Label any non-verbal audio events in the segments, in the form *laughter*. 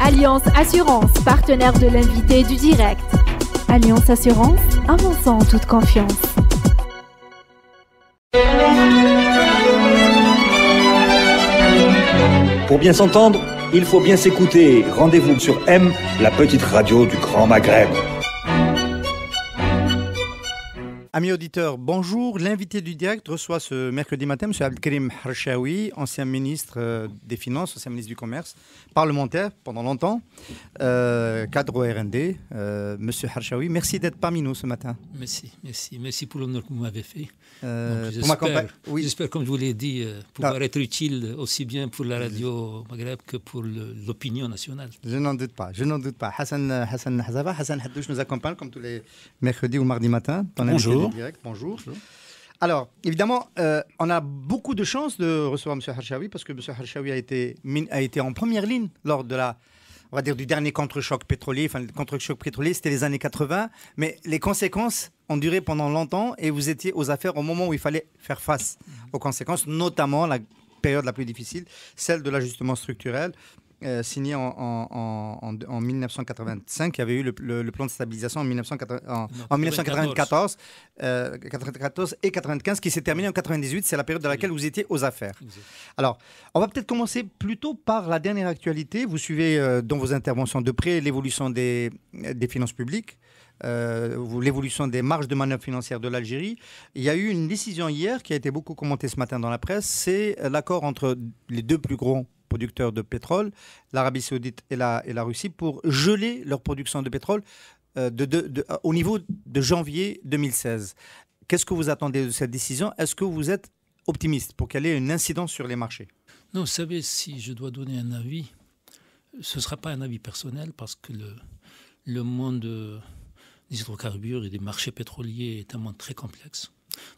Alliance Assurance, partenaire de l'invité du direct. Alliance Assurance, avançant en toute confiance. Pour bien s'entendre, il faut bien s'écouter. Rendez-vous sur M, la petite radio du Grand Maghreb. Amis auditeurs, bonjour. L'invité du direct reçoit ce mercredi matin M. Abdelkrim Harshawi, ancien ministre euh, des Finances, ancien ministre du Commerce, parlementaire pendant longtemps, euh, cadre au RND. Euh, Monsieur Harshawi, merci d'être parmi nous ce matin. Merci, merci, merci pour l'honneur que vous m'avez fait. Euh, J'espère, oui. j'espère, comme je vous l'ai dit, euh, pouvoir Ah. être utile aussi bien pour la radio Maghreb que pour l'opinion nationale. Je n'en doute pas, je n'en doute pas. Hassan, Hassan Hazava, Hassan Haddouche nous accompagne comme tous les mercredis ou mardis matin. dans l'invité Bonjour. Direct. Bonjour. Alors, évidemment, euh, on a beaucoup de chance de recevoir M. Harshawi parce que M. Harshawi a été, min- a été en première ligne lors de la, on va dire, du dernier contre-choc pétrolier. Enfin, le contre-choc pétrolier, c'était les années 80, mais les conséquences ont duré pendant longtemps et vous étiez aux affaires au moment où il fallait faire face aux conséquences, notamment la période la plus difficile, celle de l'ajustement structurel. Euh, signé en, en- en- en- en 1985, il y avait eu le, le- le plan de stabilisation en, 1980 en- Non, en 1994, euh, 94 et 95, qui s'est terminé en 98. C'est la période dans laquelle vous étiez aux affaires. Alors, on va peut-être commencer plutôt par la dernière actualité. Vous suivez euh, dans vos interventions de près l'évolution des, des finances publiques. euh, l'évolution des marges de manœuvre financières de l'Algérie. Il y a eu une décision hier qui a été beaucoup commentée ce matin dans la presse, c'est euh, l'accord entre les deux plus gros producteurs de pétrole, l'Arabie saoudite et la, Russie, pour geler leur production de pétrole euh, de- au niveau de janvier 2016. Qu'est-ce que vous attendez de cette décision? Est-ce que vous êtes optimiste pour qu'elle ait une incidence sur les marchés? Non, vous savez, si je dois donner un avis, ce ne sera pas un avis personnel parce que le, le monde des hydrocarbures et des marchés pétroliers est un monde très complexe.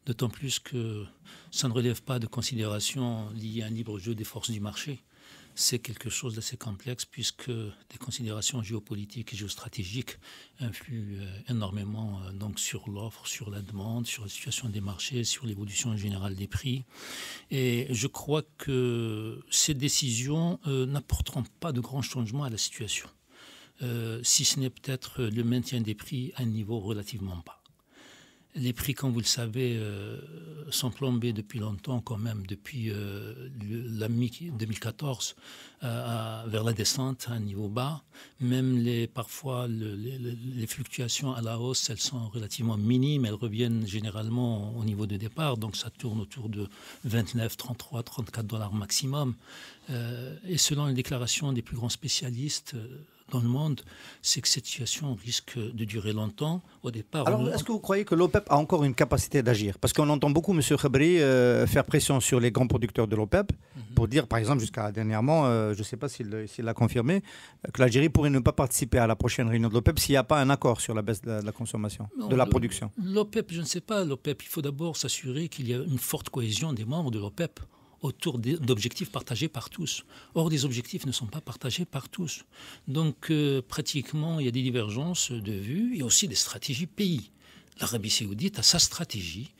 D'autant plus que ça ne relève pas de considérations liées à un libre jeu des forces du marché. C'est quelque chose d'assez complexe puisque des considérations géopolitiques et géostratégiques influent euh, énormément euh, sur l'offre, sur la demande, sur la situation des marchés, sur l'évolution générale des prix. Et je crois que ces décisions euh, n'apporteront pas de grands changements à la situation, si ce n'est peut-être le maintien des prix à un niveau relativement bas. Les prix, comme vous le savez, euh, sont plombés depuis longtemps, quand même, depuis euh, la mi-2014 vers la descente à un niveau bas. Même les, parfois, le- les, fluctuations à la hausse, elles sont relativement minimes. Elles reviennent généralement au niveau de départ. Donc, ça tourne autour de 29, 33, 34 dollars maximum. Euh, et selon les déclarations des plus grands spécialistes euh, dans le monde, c'est que cette situation risque de durer longtemps. Au départ, Alors, on- est-ce que vous croyez que l'OPEP a encore une capacité d'agir? Parce qu'on entend beaucoup M. Khabri euh, faire pression sur les grands producteurs de l'OPEP pour dire, par exemple, jusqu'à dernièrement, euh, je ne sais pas s'il l'a confirmé, que l'Algérie pourrait ne pas participer à la prochaine réunion de l'OPEP s'il n'y a pas un accord sur la baisse de la, de la consommation, Non, de la production. L'OPEP, je ne sais pas, l'OPEP, il faut d'abord s'assurer qu'il y a une forte cohésion des membres de l'OPEP autour des- d'objectifs partagés par tous. Or, les objectifs ne sont pas partagés par tous. Donc, euh, pratiquement, il y a des divergences de vues et aussi des stratégies pays. L'Arabie saoudite a sa stratégie.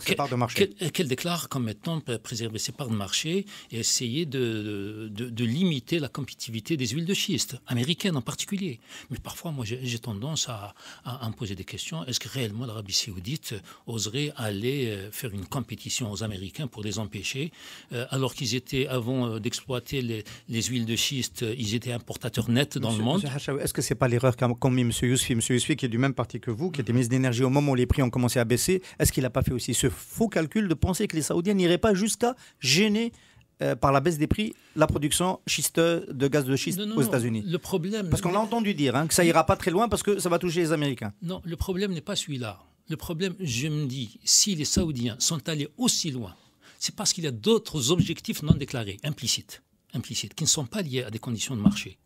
Ses qu'elle- Qu'elle déclare comme étant pr- préserver ses parts de marché et essayer de, de, de limiter la compétitivité des huiles de schiste, américaines en particulier. Mais parfois, moi, j'ai tendance à, à- poser des questions. Est-ce que réellement l'Arabie saoudite oserait aller euh, faire une compétition aux Américains pour les empêcher, euh, alors qu'ils étaient, avant euh, d'exploiter les, les huiles de schiste, euh, ils étaient importateurs nets dans Monsieur- le monde Est-ce que ce n'est pas l'erreur qu'a commis M. Yousfi M. Yousfi, qui est du même parti que vous, qui était ministre d'énergie au moment où les prix ont commencé à baisser, est-ce qu'il n'a pas fait aussi ce faux calcul de penser que les Saoudiens n'iraient pas jusqu'à gêner euh, par la baisse des prix la production de gaz de schiste Non, non, aux. États-Unis? Le problème. Parce qu'on a entendu dire hein, que ça ira pas très loin parce que ça va toucher les Américains. Non, le problème n'est pas celui-là. Le problème, je me dis, si les Saoudiens sont allés aussi loin, c'est parce qu'il y a d'autres objectifs non déclarés, implicites, implicites, qui ne sont pas liés à des conditions de marché.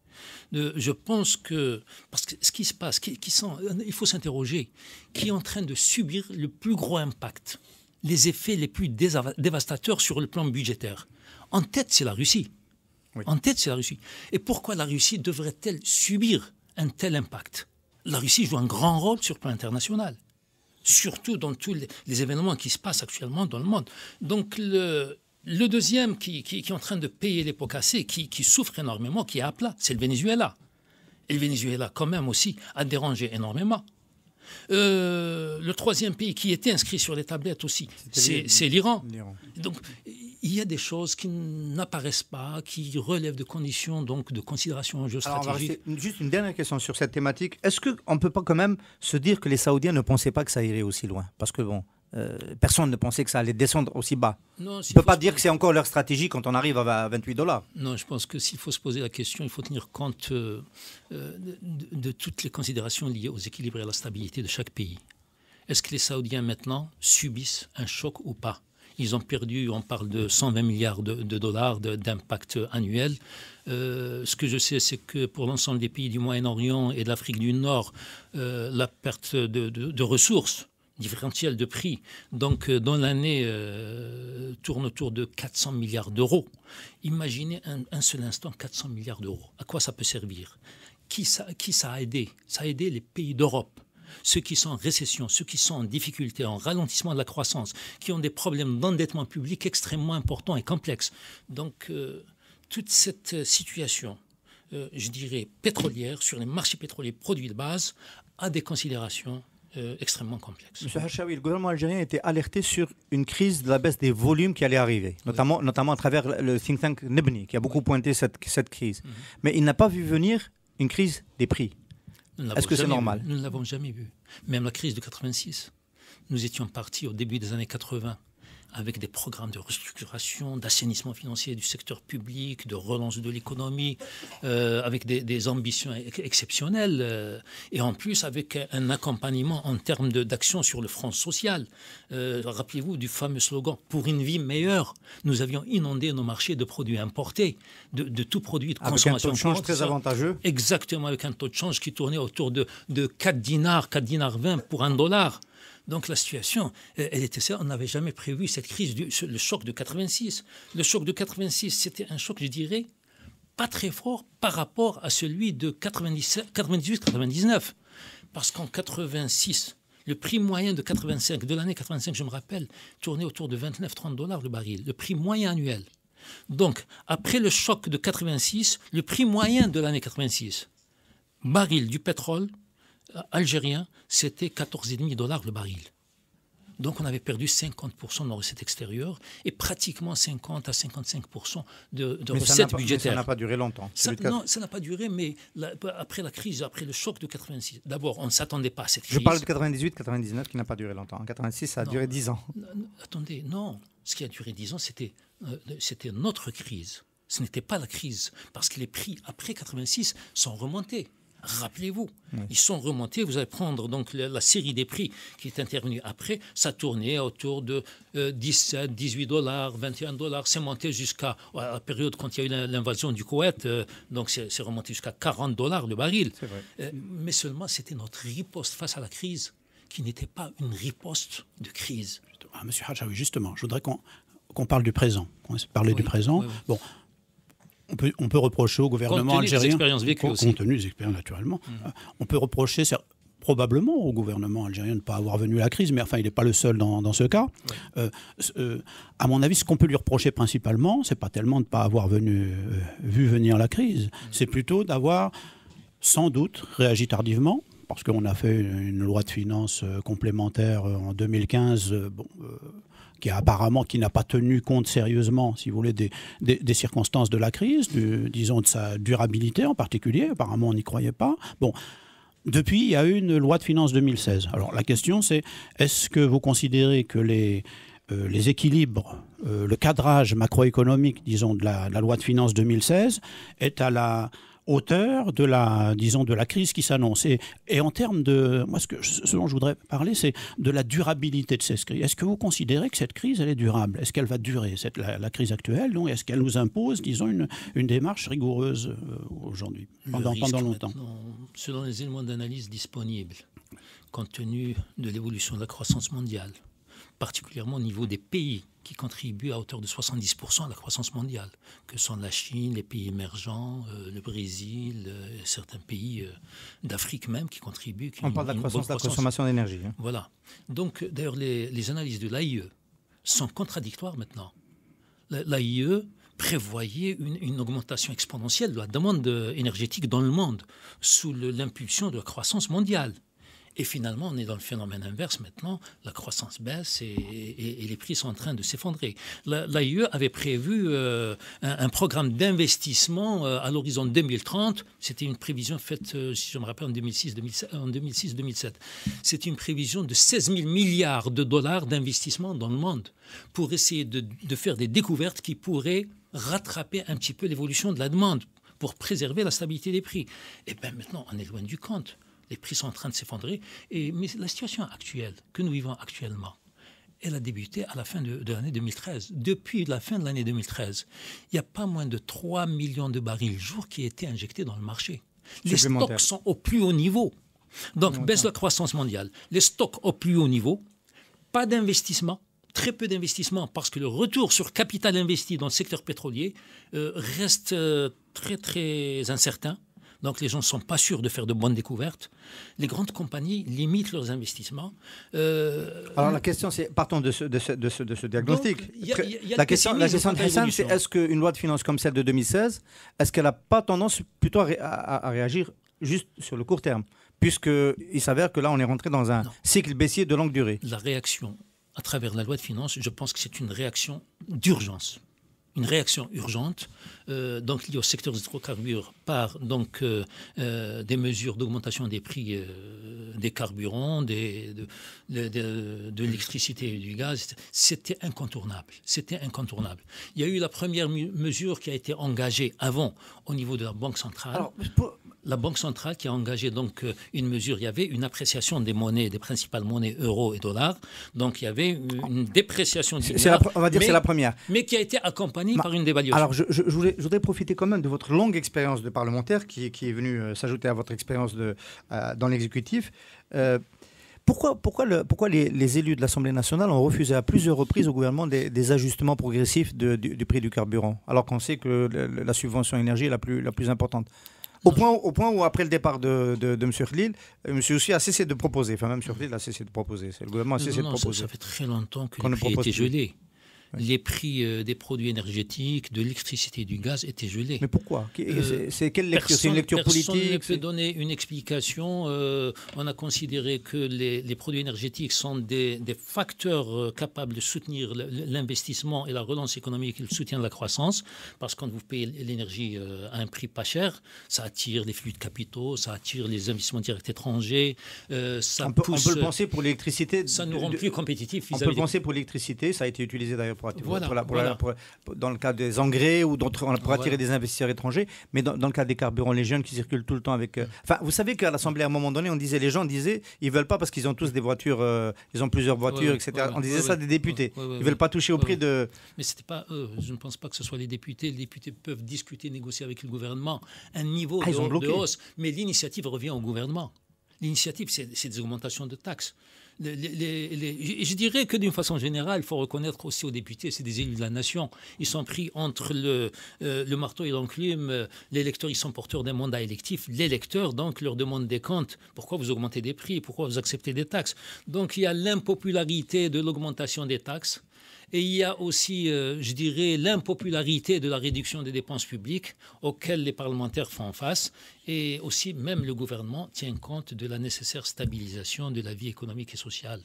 Je pense que, parce que ce qui se passe, qui, qui sont, il faut s'interroger, qui est en train de subir le plus gros impact, les effets les plus dévastateurs sur le plan budgétaire. En tête, c'est la Russie. En tête, c'est la Russie. Et pourquoi la Russie devrait-elle subir un tel impact? La Russie joue un grand rôle sur le plan international, surtout dans tous les, les événements qui se passent actuellement dans le monde. Donc, le- Le deuxième qui, qui, est en train de payer les pots cassés, qui, qui souffre énormément, qui est à plat, c'est le Venezuela. Et le Venezuela, quand même aussi, a dérangé énormément. Euh, le troisième pays qui était inscrit sur les tablettes aussi, c'est l'Iran. Donc, il y a des choses qui n'apparaissent pas, qui relèvent de conditions, donc de considérations géostratégiques. juste une dernière question sur cette thématique. Est-ce qu'on ne peut pas quand même se dire que les Saoudiens ne pensaient pas que ça irait aussi loin? Parce que bon, euh, personne ne pensait que ça allait descendre aussi bas. Non, on ne peut pas dire que c'est encore leur stratégie quand on arrive à 28 dollars. Non, je pense que s'il faut se poser la question, il faut tenir compte euh, euh, de, toutes les considérations liées aux équilibres et à la stabilité de chaque pays. Est-ce que les Saoudiens maintenant subissent un choc ou pas? Ils ont perdu, on parle de 120 milliards de, dollars d'impact annuel. ce que je sais, c'est que pour l'ensemble des pays du Moyen-Orient et de l'Afrique du Nord, la perte de, de ressources différentiel de prix, donc euh, dans l'année euh, tourne autour de 400 milliards d'euros. Imaginez un, seul instant 400 milliards d'euros. À quoi ça peut servir? Qui ça, qui ça a aidé? Ça a aidé les pays d'Europe ceux qui sont en récession, ceux qui sont en difficulté, en ralentissement de la croissance, qui ont des problèmes d'endettement public extrêmement importants et complexes. Donc, euh, toute cette situation, je dirais, pétrolière, sur les marchés pétroliers produits de base, a des considérations euh, extrêmement complexe. Monsieur Hachawi, le gouvernement algérien était alerté sur une crise de la baisse des volumes qui allait arriver, notamment, notamment à travers le think tank Nebni, qui a beaucoup pointé cette, cette crise. Mhm. Mais il n'a pas vu venir une crise des prix. Est-ce que c'est normal Nous ne l'avons jamais vu. Même la crise de 86. Nous étions partis au début des années 80 avec des programmes de restructuration, d'assainissement financier du secteur public, de relance de l'économie, euh, avec des, ambitions exceptionnelles, euh, et en plus avec un accompagnement en termes d'action sur le front social. Euh, rappelez-vous du fameux slogan Pour une vie meilleure, nous avions inondé nos marchés de produits importés, de, de tout produit de consommation. Avec un taux de change très avantageux Exactement, avec un taux de change qui tournait autour de, de 4 dinars, 4 dinars 20 pour un dollar. Donc la situation, elle était ça. On n'avait jamais prévu cette crise, le choc de 86. Le choc de 86, c'était un choc, je dirais, pas très fort par rapport à celui de 98-99. Parce qu'en 86, le prix moyen de 85, de l'année 85, je me rappelle, tournait autour de 29-30 dollars le baril, le prix moyen annuel. Donc, après le choc de 86, le prix moyen de l'année 86, baril du pétrole, algérien, c'était 14,5 dollars le baril. Donc on avait perdu 50% de nos recettes extérieures et pratiquement 50 à 55% de, de recettes budgétaires. ça n'a pas duré longtemps. non, ça n'a pas duré, mais après la crise, après le choc de 86, d'abord, on ne s'attendait pas à cette crise. Je parle de 98-99 qui n'a pas duré longtemps. En 86, ça a duré 10 ans. attendez, non. Ce qui a duré 10 ans, c'était euh, c'était notre crise. Ce n'était pas la crise, parce que les prix après 86 sont remontés. Rappelez-vous, ils sont remontés. Vous allez prendre donc la, série des prix qui est intervenue après. Ça tournait autour de 17, 18 dollars, 21 dollars. C'est monté jusqu'à la période quand il y a eu l'invasion du Koweït. Euh, donc c'est remonté jusqu'à 40 dollars le baril. Euh, mais seulement c'était notre riposte face à la crise qui n'était pas une riposte de crise. Ah, Monsieur Hachawi, justement, je voudrais qu'on parle du présent. On parler du présent. Bon, on peut, reprocher au gouvernement algérien, compte tenu des expériences naturellement, mmh. euh, on peut reprocher probablement au gouvernement algérien de ne pas avoir venu la crise, mais enfin, il n'est pas le seul dans, ce cas. Euh, euh, à mon avis, ce qu'on peut lui reprocher principalement, c'est pas tellement de ne pas avoir venu, vu venir la crise, mmh. c'est plutôt d'avoir sans doute réagi tardivement, parce qu'on a fait une, loi de finances complémentaire en 2015. Bon, qui apparemment qui n'a pas tenu compte sérieusement, si vous voulez, des, des, circonstances de la crise, disons de sa durabilité en particulier. Apparemment, on n'y croyait pas. Bon. Depuis, il y a eu une loi de finances 2016. Alors la question, c'est est-ce que vous considérez que les, euh, les équilibres, euh, le cadrage macroéconomique, disons, de la, de la loi de finances 2016 est à la hauteur de la, disons, de la crise qui s'annonce. Et, en termes de, moi, ce, que, ce dont je voudrais parler, c'est de la durabilité de cette crise. Est-ce que vous considérez que cette crise, elle est durable? Est-ce qu'elle va durer, cette, la, crise actuelle? Est-ce qu'elle nous impose, disons, une, une démarche rigoureuse euh, aujourd'hui, pendant, pendant longtemps? Selon les éléments d'analyse disponibles, compte tenu de l'évolution de la croissance mondiale, particulièrement au niveau des pays qui contribuent à hauteur de 70% à la croissance mondiale, que sont la Chine, les pays émergents, euh, le Brésil, euh, certains pays euh, d'Afrique même qui contribuent. Qui On parle de la, croissance, de la consommation d'énergie. Hein. Voilà. Donc, d'ailleurs, les, les, analyses de l'AIE sont contradictoires maintenant. l'AIE prévoyait une, une, augmentation exponentielle de la demande énergétique dans le monde sous l'impulsion de la croissance mondiale. Et finalement, on est dans le phénomène inverse maintenant. La croissance baisse et, les prix sont en train de s'effondrer. L'AIE avait prévu euh, un, programme d'investissement euh, à l'horizon 2030. C'était une prévision faite, euh, si je me rappelle, en 2006-2007. C'était une prévision de 16 000 milliards de dollars d'investissement dans le monde pour essayer de faire des découvertes qui pourraient rattraper un petit peu l'évolution de la demande pour préserver la stabilité des prix. Et bien maintenant, on est loin du compte les prix sont en train de s'effondrer. Et, mais la situation actuelle, que nous vivons actuellement, elle a débuté à la fin de, l'année 2013. Depuis la fin de l'année 2013, il n'y a pas moins de 3 millions de barils jour qui étaient injectés dans le marché. Les stocks sont au plus haut niveau. Donc, baisse de la croissance mondiale. Les stocks au plus haut niveau, pas d'investissement, très peu d'investissement parce que le retour sur capital investi dans le secteur pétrolier euh, reste euh, très très incertain. Donc les gens ne sont pas sûrs de faire de bonnes découvertes. Les grandes compagnies limitent leurs investissements. Euh, Alors la question, c'est, partons de ce, de ce, de ce, diagnostic. la, question, la question très simple, c'est est-ce qu'une loi de finances comme celle de 2016, est-ce qu'elle n'a pas tendance plutôt à, réagir juste sur le court terme? Puisqu'il s'avère que là, on est rentré dans un cycle baissier de longue durée. La réaction à travers la loi de finances, je pense que c'est une réaction d'urgence une réaction urgente, euh, donc liée au secteur des hydrocarbures par donc, euh, euh, des mesures d'augmentation des prix des carburants, des, de, l'électricité et du gaz. C'était incontournable. C'était incontournable. Il y a eu la première mesure qui a été engagée avant au niveau de la Banque centrale la Banque centrale qui a engagé donc euh, une mesure, il y avait une appréciation des monnaies, des principales monnaies euro et dollars. Donc il y avait une dépréciation du dollar. on va dire que c'est la première. Mais qui a été accompagnée par une dévaluation. Alors je, voulais, voudrais profiter quand même de votre longue expérience de parlementaire qui, qui est venue euh, s'ajouter à votre expérience de, euh, dans l'exécutif. pourquoi, pourquoi, le, pourquoi les, élus de l'Assemblée nationale ont refusé à plusieurs reprises au gouvernement des, ajustements progressifs du, du, prix du carburant, alors qu'on sait que la subvention énergie est la plus, la plus importante? Au point, au point où, après le départ de, de, de M. Khalil, M. Aussi a cessé de proposer. Enfin, même M. Khalil a cessé de proposer. Le gouvernement a cessé de proposer. Ça, ça, fait très longtemps que les prix étaient gelés les prix euh, des produits énergétiques, de l'électricité et du gaz étaient gelés. Mais pourquoi euh, C'est quelle lecture? C'est une lecture politique? Personne ne peut donner une explication. Euh, on a considéré que les, produits énergétiques sont des, facteurs capables de soutenir l'investissement et la relance économique et le soutien de la croissance, parce que quand vous payez l'énergie à un prix pas cher, ça attire les flux de capitaux, ça attire les investissements directs étrangers, ça on peut, on peut le penser pour l'électricité. Ça nous rend plus compétitifs. On peut le penser pour l'électricité, ça a été utilisé d'ailleurs dans le cas des engrais ou pour attirer des investisseurs étrangers, mais dans, le cas des carburants, les jeunes qui circulent tout le temps avec. Euh, enfin, vous savez qu'à l'Assemblée, à un moment donné, on disait, les gens disaient, ils veulent pas parce qu'ils ont tous des voitures, euh, ils ont plusieurs voitures, etc. on disait ça des députés. ils veulent pas toucher au prix de. Mais c'était pas eux. Je ne pense pas que ce soit les députés. Les députés peuvent discuter, négocier avec le gouvernement un niveau ah, de, de hausse, mais l'initiative revient au gouvernement. L'initiative, c'est des augmentations de taxes je dirais que d'une façon générale, il faut reconnaître aussi aux députés, c'est des élus de la nation. Ils sont pris entre le, euh, le marteau et l'enclume. Les électeurs, ils sont porteurs d'un mandat électif. Les électeurs, donc, leur demandent des comptes. Pourquoi vous augmentez des prix? Pourquoi vous acceptez des taxes? Donc, il y a l'impopularité de l'augmentation des taxes et il y a aussi, euh, je dirais, l'impopularité de la réduction des dépenses publiques auxquelles les parlementaires font face. Et aussi, même le gouvernement tient compte de la nécessaire stabilisation de la vie économique et sociale.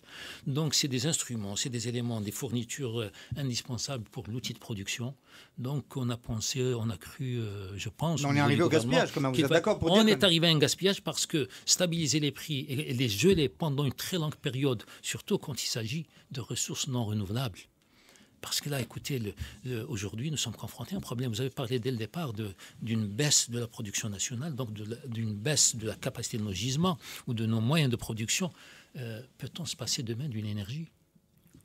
Donc, c'est des instruments, c'est des éléments, des fournitures euh, indispensables pour l'outil de production. Donc, on a pensé, on a cru, euh, je pense. on est arrivé au gaspillage, quand même. Vous êtes d'accord pour On est arrivé à un gaspillage parce que stabiliser les prix et les geler pendant une très longue période, surtout quand il s'agit de ressources non renouvelables, parce que là, écoutez, aujourd'hui, nous sommes confrontés à un problème. Vous avez parlé dès le départ d'une baisse de la production nationale, donc d'une baisse de la capacité de nos gisements ou de nos moyens de production. Euh, peut-on se passer demain d'une énergie?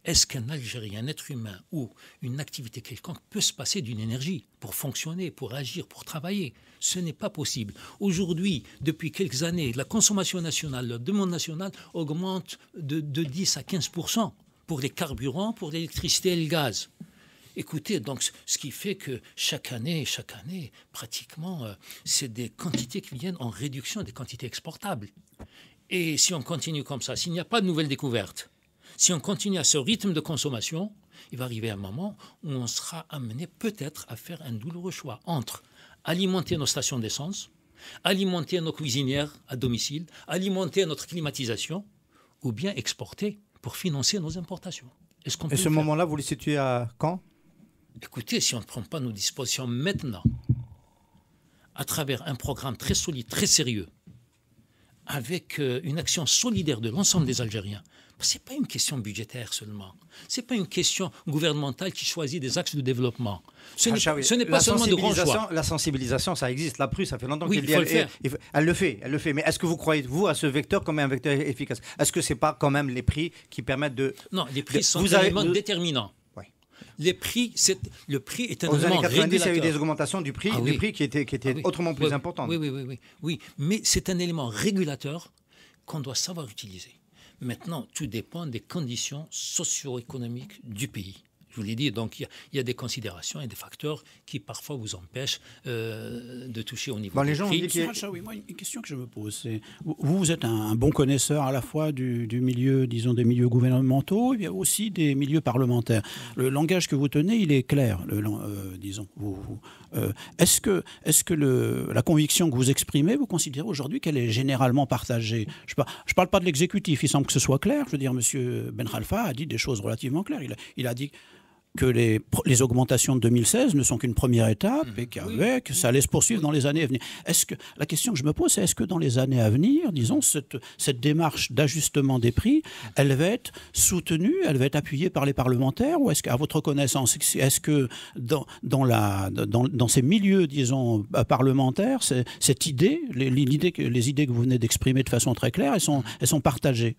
Est-ce qu'un Algérien, un être humain ou une activité quelconque peut se passer d'une énergie pour fonctionner, pour agir, pour travailler? Ce n'est pas possible. Aujourd'hui, depuis quelques années, la consommation nationale, la demande nationale augmente de, de 10 à 15 pour les carburants, pour l'électricité et le gaz. Écoutez, donc, ce qui fait que chaque année, chaque année, pratiquement, euh, c'est des quantités qui viennent en réduction des quantités exportables. Et si on continue comme ça, s'il n'y a pas de nouvelles découvertes, si on continue à ce rythme de consommation, il va arriver un moment où on sera amené peut-être à faire un douloureux choix entre alimenter nos stations d'essence, alimenter nos cuisinières à domicile, alimenter notre climatisation, ou bien exporter pour financer nos importations. Est-ce Et ce moment-là, vous le situez à quand? Écoutez, si on ne prend pas nos dispositions maintenant, à travers un programme très solide, très sérieux, avec euh, une action solidaire de l'ensemble des Algériens, ce n'est pas une question budgétaire seulement. Ce n'est pas une question gouvernementale qui choisit des axes de développement. Ce n'est pas seulement de grands choix. La sensibilisation, ça existe. La PRU, ça fait longtemps qu'elle le faire. Elle, le fait, elle le fait. Mais est-ce que vous croyez, vous, à ce vecteur comme un vecteur efficace? Est-ce que ce n'est pas quand même les prix qui permettent de... Non, les prix sont un élément déterminant. Les prix, le prix est un Aux élément années 90, il y a eu des augmentations du prix, ah prix qui étaient, qui étaient ah autrement plus importantes. Oui, oui, oui, oui, oui. Mais c'est un élément régulateur qu'on doit savoir utiliser. Maintenant, tout dépend des conditions socio-économiques du pays. Je vous l'ai dit, donc il y, a des considérations et des facteurs qui parfois vous empêchent euh, de toucher au niveau bon, des les gens prix. oui, moi, une question que je me pose, c'est vous, vous êtes un, bon connaisseur à la fois du, milieu, disons, des milieux gouvernementaux et aussi des milieux parlementaires. Le langage que vous tenez, il est clair, le, euh, disons. Vous, euh, est-ce que, est-ce que le, la conviction que vous exprimez, vous considérez aujourd'hui qu'elle est généralement partagée? Je ne parle pas de l'exécutif, il semble que ce soit clair. Je veux dire, M. Ben Khalfa a dit des choses relativement claires. Il il a dit que les, les, augmentations de 2016 ne sont qu'une première étape mmh. et qu'avec, ça allait se poursuivre dans les années à venir. Est-ce que, la question que je me pose, c'est est-ce que dans les années à venir, disons, cette, cette démarche d'ajustement des prix, elle va être soutenue, elle va être appuyée par les parlementaires ou est-ce qu'à votre connaissance, est-ce que dans, dans, la, dans, dans, ces milieux, disons, parlementaires, cette idée, les, l'idée les idées que vous venez d'exprimer de façon très claire, elles sont, elles sont partagées?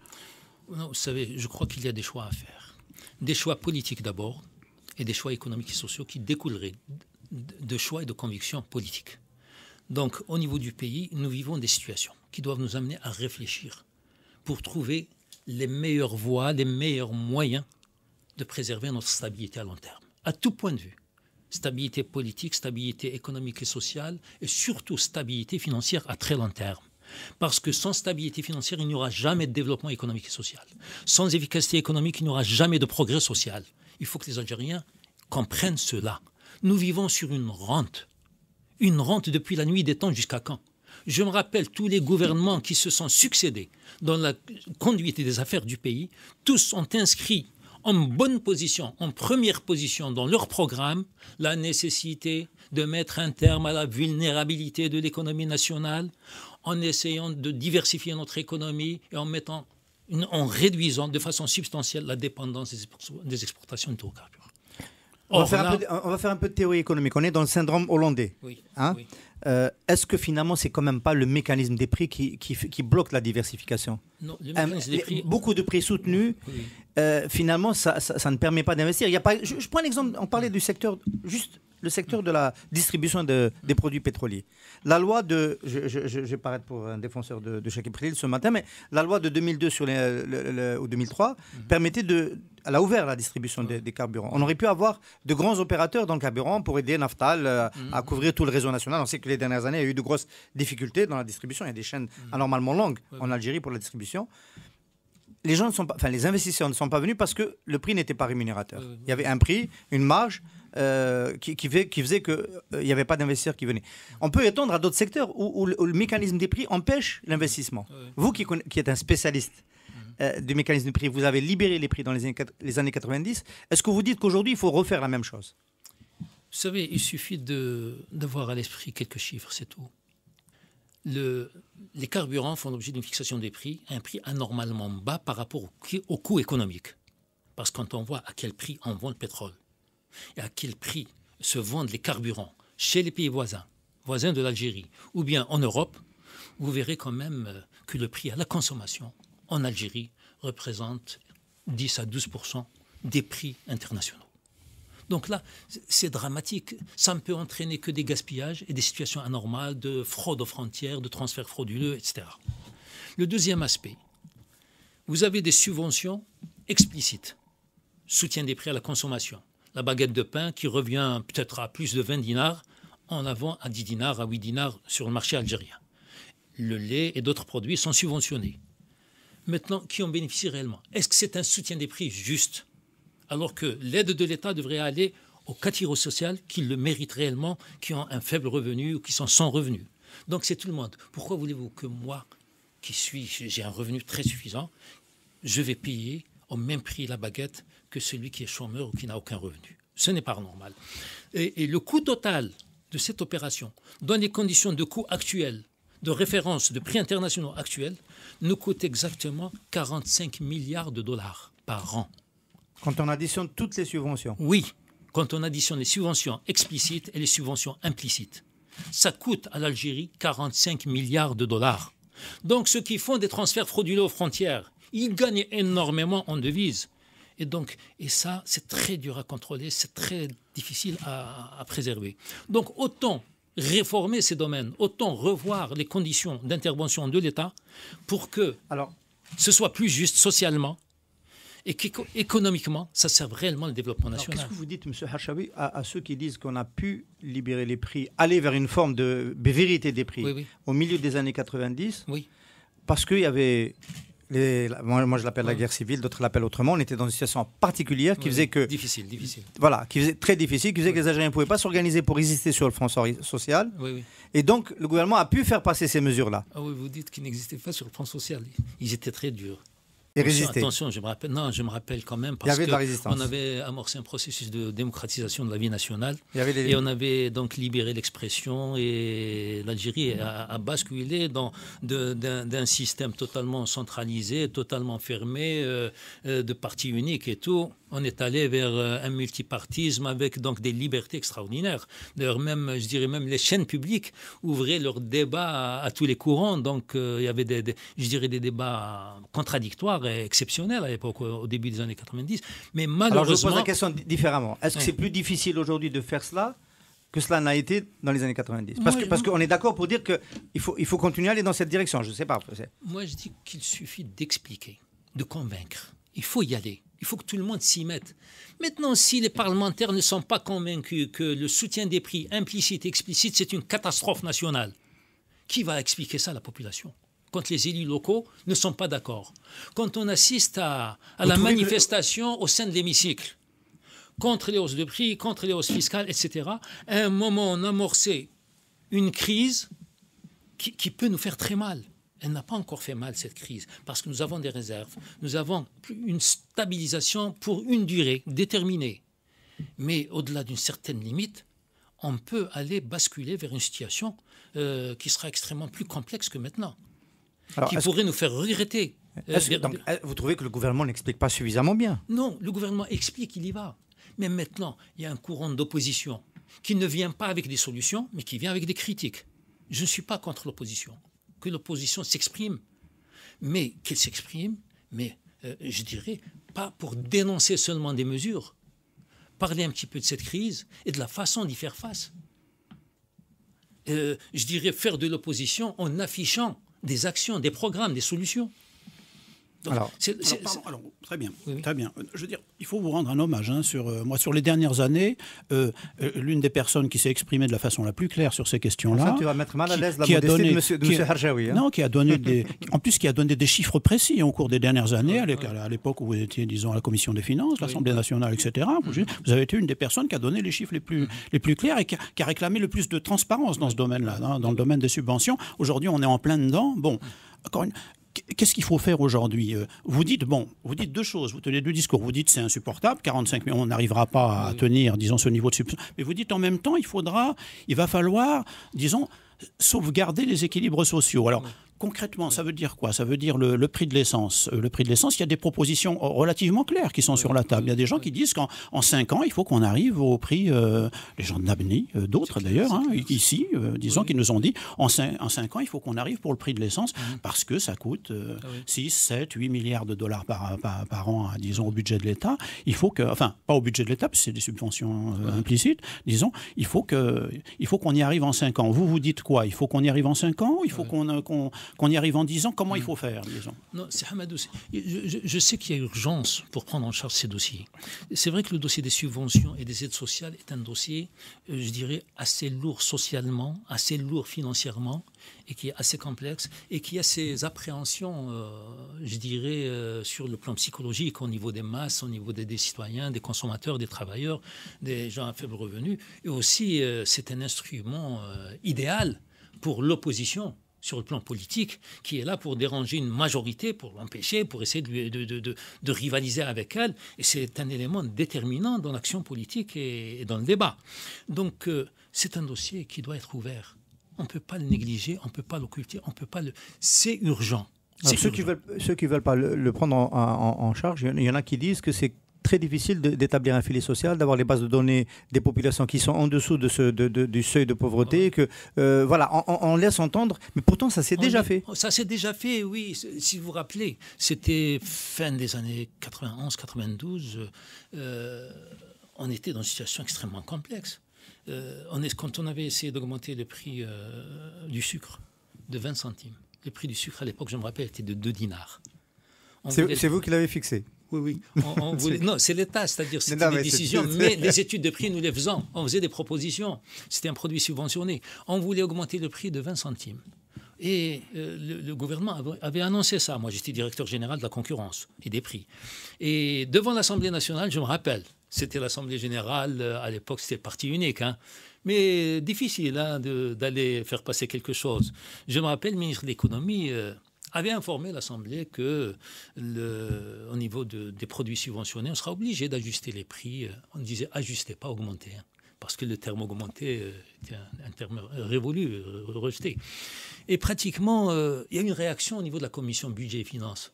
Non, Vous savez, je crois qu'il y a des choix à faire. Des choix politiques d'abord, et des choix économiques et sociaux qui découleraient de choix et de convictions politiques. Donc, au niveau du pays, nous vivons des situations qui doivent nous amener à réfléchir pour trouver les meilleures voies, les meilleurs moyens de préserver notre stabilité à long terme, à tout point de vue. Stabilité politique, stabilité économique et sociale, et surtout stabilité financière à très long terme. Parce que sans stabilité financière, il n'y aura jamais de développement économique et social. Sans efficacité économique, il n'y aura jamais de progrès social. Il faut que les Algériens comprennent cela. Nous vivons sur une rente. Une rente depuis la nuit des temps jusqu'à quand? Je me rappelle tous les gouvernements qui se sont succédés dans la conduite des affaires du pays, tous ont inscrit en bonne position, en première position dans leur programme, la nécessité de mettre un terme à la vulnérabilité de l'économie nationale, en essayant de diversifier notre économie et en mettant en réduisant de façon substantielle la dépendance des exportations d'hydrocarbures. On, va faire un peu de théorie économique. On est dans le syndrome hollandais. Hein euh, Est-ce que finalement, c'est quand même pas le mécanisme des prix qui, qui, bloque la diversification? Non, le mécanisme des prix... Beaucoup de prix soutenus, euh, finalement, ça, ça, ne permet pas d'investir. Il y a pas, je, je prends l'exemple, on parlait du secteur, juste le secteur de la distribution de, des produits pétroliers. La loi de, je, je, vais paraître pour un défenseur de, de Cheikh ce matin, mais la loi de 2002 sur les, ou 2003 mhm. permettait de, elle a ouvert la distribution des, carburants. On aurait pu avoir de grands opérateurs dans le carburant pour aider Naftal euh, à mhm. couvrir tout le réseau national. On sait que les dernières années, il y a eu de grosses difficultés dans la distribution. Il y a des chaînes mhm. anormalement longues en Algérie pour la distribution les gens ne sont pas, enfin les investisseurs ne sont pas venus parce que le prix n'était pas rémunérateur. Il y avait un prix, une marge, euh, qui, qui, qui, faisait qu'il euh, n'y avait pas d'investisseurs qui venaient. On peut étendre à d'autres secteurs où, le, mécanisme des prix empêche l'investissement. Vous qui, qui, êtes un spécialiste euh, du mécanisme des prix, vous avez libéré les prix dans les années, les années 90. Est-ce que vous dites qu'aujourd'hui, il faut refaire la même chose? Vous savez, il suffit d'avoir à l'esprit quelques chiffres, c'est tout. Le, les carburants font l'objet d'une fixation des prix à un prix anormalement bas par rapport au, au coût économique. Parce que quand on voit à quel prix on vend le pétrole, et à quel prix se vendent les carburants chez les pays voisins, voisins de l'Algérie, ou bien en Europe, vous verrez quand même euh, que le prix à la consommation en Algérie représente 10 à 12% des prix internationaux. Donc là, c'est dramatique. Ça ne peut entraîner que des gaspillages et des situations anormales de fraude aux frontières, de transferts frauduleux, etc. Le deuxième aspect, vous avez des subventions explicites, soutien des prix à la consommation la baguette de pain qui revient peut-être à plus de 20 dinars, en avant à 10 dinars, à 8 dinars sur le marché algérien. Le lait et d'autres produits sont subventionnés. Maintenant, qui en bénéficie réellement? Est-ce que c'est un soutien des prix juste Alors que l'aide de l'État devrait aller aux catégories sociales qui le méritent réellement, qui ont un faible revenu ou qui sont sans revenu? Donc c'est tout le monde. Pourquoi voulez-vous que moi, qui suis, j'ai un revenu très suffisant, je vais payer au même prix la baguette que celui qui est chômeur ou qui n'a aucun revenu Ce n'est pas normal. Et, et le coût total de cette opération, dans les conditions de coût actuelles, de référence, de prix internationaux actuels, nous coûte exactement 45 milliards de dollars par an. Quand on additionne toutes les subventions Oui, quand on additionne les subventions explicites et les subventions implicites. Ça coûte à l'Algérie 45 milliards de dollars. Donc ceux qui font des transferts frauduleux aux frontières, ils gagnent énormément en devises. Et donc, et ça, c'est très dur à contrôler, c'est très difficile à, à, préserver. Donc, autant réformer ces domaines, autant revoir les conditions d'intervention de l'État pour que Alors, ce soit plus juste socialement et qu'économiquement, ça serve réellement le développement national. Qu'est-ce que vous dites, M. Hachawi, à, ceux qui disent qu'on a pu libérer les prix, aller vers une forme de vérité des prix au milieu des années 90 Oui. Parce qu'il y avait moi, je l'appelle la guerre civile, d'autres l'appellent autrement. On était dans une situation particulière qui faisait que. Difficile, difficile. Voilà, qui faisait très difficile, qui faisait que les Algériens ne pouvaient pas s'organiser pour résister sur le front social. Et donc, le gouvernement a pu faire passer ces mesures-là. Ah oui, vous dites qu'ils n'existaient pas sur le front social. Ils étaient très durs. Et attention, attention, je me rappelle, non, je me rappelle quand même parce qu'on avait amorcé un processus de démocratisation de la vie nationale et on avait donc libéré l'expression et l'Algérie a, basculé dans d'un système totalement centralisé, totalement fermé, euh, euh, de parti unique et tout on est allé vers euh, un multipartisme avec donc des libertés extraordinaires. D'ailleurs, même, je dirais même les chaînes publiques ouvraient leurs débats à, tous les courants. Donc, euh, il y avait des, je dirais des débats contradictoires et exceptionnels à l'époque, au début des années 90. Mais malheureusement. Alors, je pose la question différemment. Est-ce que c'est plus difficile aujourd'hui de faire cela que cela n'a été dans les années 90 Parce qu'on parce est d'accord pour dire qu'il faut, il faut continuer à aller dans cette direction. Je ne sais pas. Moi, je dis qu'il suffit d'expliquer, de convaincre. Il faut y aller. Il faut que tout le monde s'y mette. Maintenant, si les parlementaires ne sont pas convaincus que le soutien des prix implicite et explicite, c'est une catastrophe nationale, qui va expliquer ça à la population quand les élus locaux ne sont pas d'accord Quand on assiste à, la manifestation au sein de l'hémicycle contre les hausses de prix, contre les hausses fiscales, etc., à un moment, on amorcé une crise qui peut nous faire très mal elle n'a pas encore fait mal, cette crise, parce que nous avons des réserves, nous avons une stabilisation pour une durée déterminée. Mais au-delà d'une certaine limite, on peut aller basculer vers une situation euh, qui sera extrêmement plus complexe que maintenant, qui pourrait nous faire regretter. Euh, euh, vous trouvez que le gouvernement n'explique pas suffisamment bien? Non, le gouvernement explique, il y va. Mais maintenant, il y a un courant d'opposition qui ne vient pas avec des solutions, mais qui vient avec des critiques. Je ne suis pas contre l'opposition que l'opposition s'exprime, mais qu'elle s'exprime, mais euh, je dirais pas pour dénoncer seulement des mesures, parler un petit peu de cette crise et de la façon d'y faire face. Euh, je dirais faire de l'opposition en affichant des actions, des programmes, des solutions alors, très bien, très bien. Je veux dire, il faut vous rendre un hommage. Hein, sur, euh, moi, sur les dernières années, euh, euh, l'une des personnes qui s'est exprimée de la façon la plus claire sur ces questions-là, tu vas mettre mal à l'aise la qui a donné, de Monsieur, hein. Non, qui a donné des, *laughs* en plus qui a donné des chiffres précis au cours des dernières années, à l'époque où vous étiez, disons, à la Commission des finances, l'Assemblée nationale, etc. Mm-hmm. Vous, avez été une des personnes qui a donné les chiffres les plus, mm-hmm. les plus clairs et qui a, réclamé le plus de transparence dans ce domaine-là, dans, dans, le domaine des subventions. Aujourd'hui, on est en plein dedans. Bon, encore une, Qu'est-ce qu'il faut faire aujourd'hui euh, Vous dites, bon, vous dites deux choses, vous tenez deux discours. Vous dites c'est insupportable, 45 millions, on n'arrivera pas à tenir, disons, ce niveau de subvention. Mais vous dites en même temps, il faudra, il va falloir, disons, sauvegarder les équilibres sociaux. Alors, concrètement, ça veut dire quoi? Ça veut dire le, prix de l'essence. Euh, le prix de l'essence, il y a des propositions relativement claires qui sont sur la table. Il y a des gens qui disent qu'en en 5 ans, il faut qu'on arrive au prix, euh, les gens de Nabni, euh, d'autres d'ailleurs, hein, ici, disons, qui nous ont dit, en 5, en ans, il faut qu'on arrive pour le prix de l'essence mhm. parce que ça coûte 6, 7, 8 milliards de dollars par, par, an, disons, au budget de l'État. Il faut que, enfin, pas au budget de l'État, parce que c'est des subventions implicites, disons, il faut qu'on y arrive en 5 ans. Vous, vous dites quoi? Il faut qu'on y arrive en 5 ans? Il faut qu'on qu'on y arrive en 10 ans. Comment il mm. faut faire, disons Non, c'est Hamadou. Je, je, sais qu'il y a urgence pour prendre en charge ces dossiers. C'est vrai que le dossier des subventions et des aides sociales est un dossier, euh, je dirais, assez lourd socialement, assez lourd financièrement, et qui est assez complexe, et qui a ses appréhensions, euh, je dirais, euh, sur le plan psychologique, au niveau des masses, au niveau des, citoyens, des consommateurs, des travailleurs, des gens à faible revenu. Et aussi, c'est un instrument idéal pour l'opposition sur le plan politique, qui est là pour déranger une majorité, pour l'empêcher, pour essayer de, de, de, de, rivaliser avec elle. Et c'est un élément déterminant dans l'action politique et, dans le débat. Donc euh, c'est un dossier qui doit être ouvert. On ne peut pas le négliger, on ne peut pas l'occulter, on peut pas le... C'est urgent. ceux, qui veulent, ceux qui veulent pas le, prendre en, en, charge, il y en a qui disent que c'est très difficile d'établir un filet social, d'avoir les bases de données des populations qui sont en dessous de ce, du seuil de pauvreté. Que, euh, voilà, on, laisse entendre, mais pourtant ça s'est déjà fait. Ça s'est déjà fait, oui. Si vous vous rappelez, c'était fin des années 91-92. Euh, on était dans une situation extrêmement complexe. Euh, on est, quand on avait essayé d'augmenter le prix du sucre de 20 centimes, le prix du sucre à l'époque, je me rappelle, était de 2 dinars. C'est vous qui l'avez fixé oui, oui. *laughs* non, c'est l'État, c'est-à-dire c'était des décisions, mais les études de prix, nous les faisons. On faisait des propositions. C'était un produit subventionné. On voulait augmenter le prix de 20 centimes. Et euh, le, gouvernement avait annoncé ça. Moi, j'étais directeur général de la concurrence et des prix. Et devant l'Assemblée nationale, je me rappelle, c'était l'Assemblée générale, euh, à l'époque, c'était parti unique. Hein, mais difficile hein, d'aller faire passer quelque chose. Je me rappelle, le ministre de l'économie... Euh, avait informé l'Assemblée que au niveau des produits subventionnés, on sera obligé d'ajuster les prix. On disait ajuster, pas augmenter. Hein, parce que le terme augmenter euh, était un, terme révolu, euh, rejeté. Et pratiquement, euh, il y a une réaction au niveau de la commission budget et finances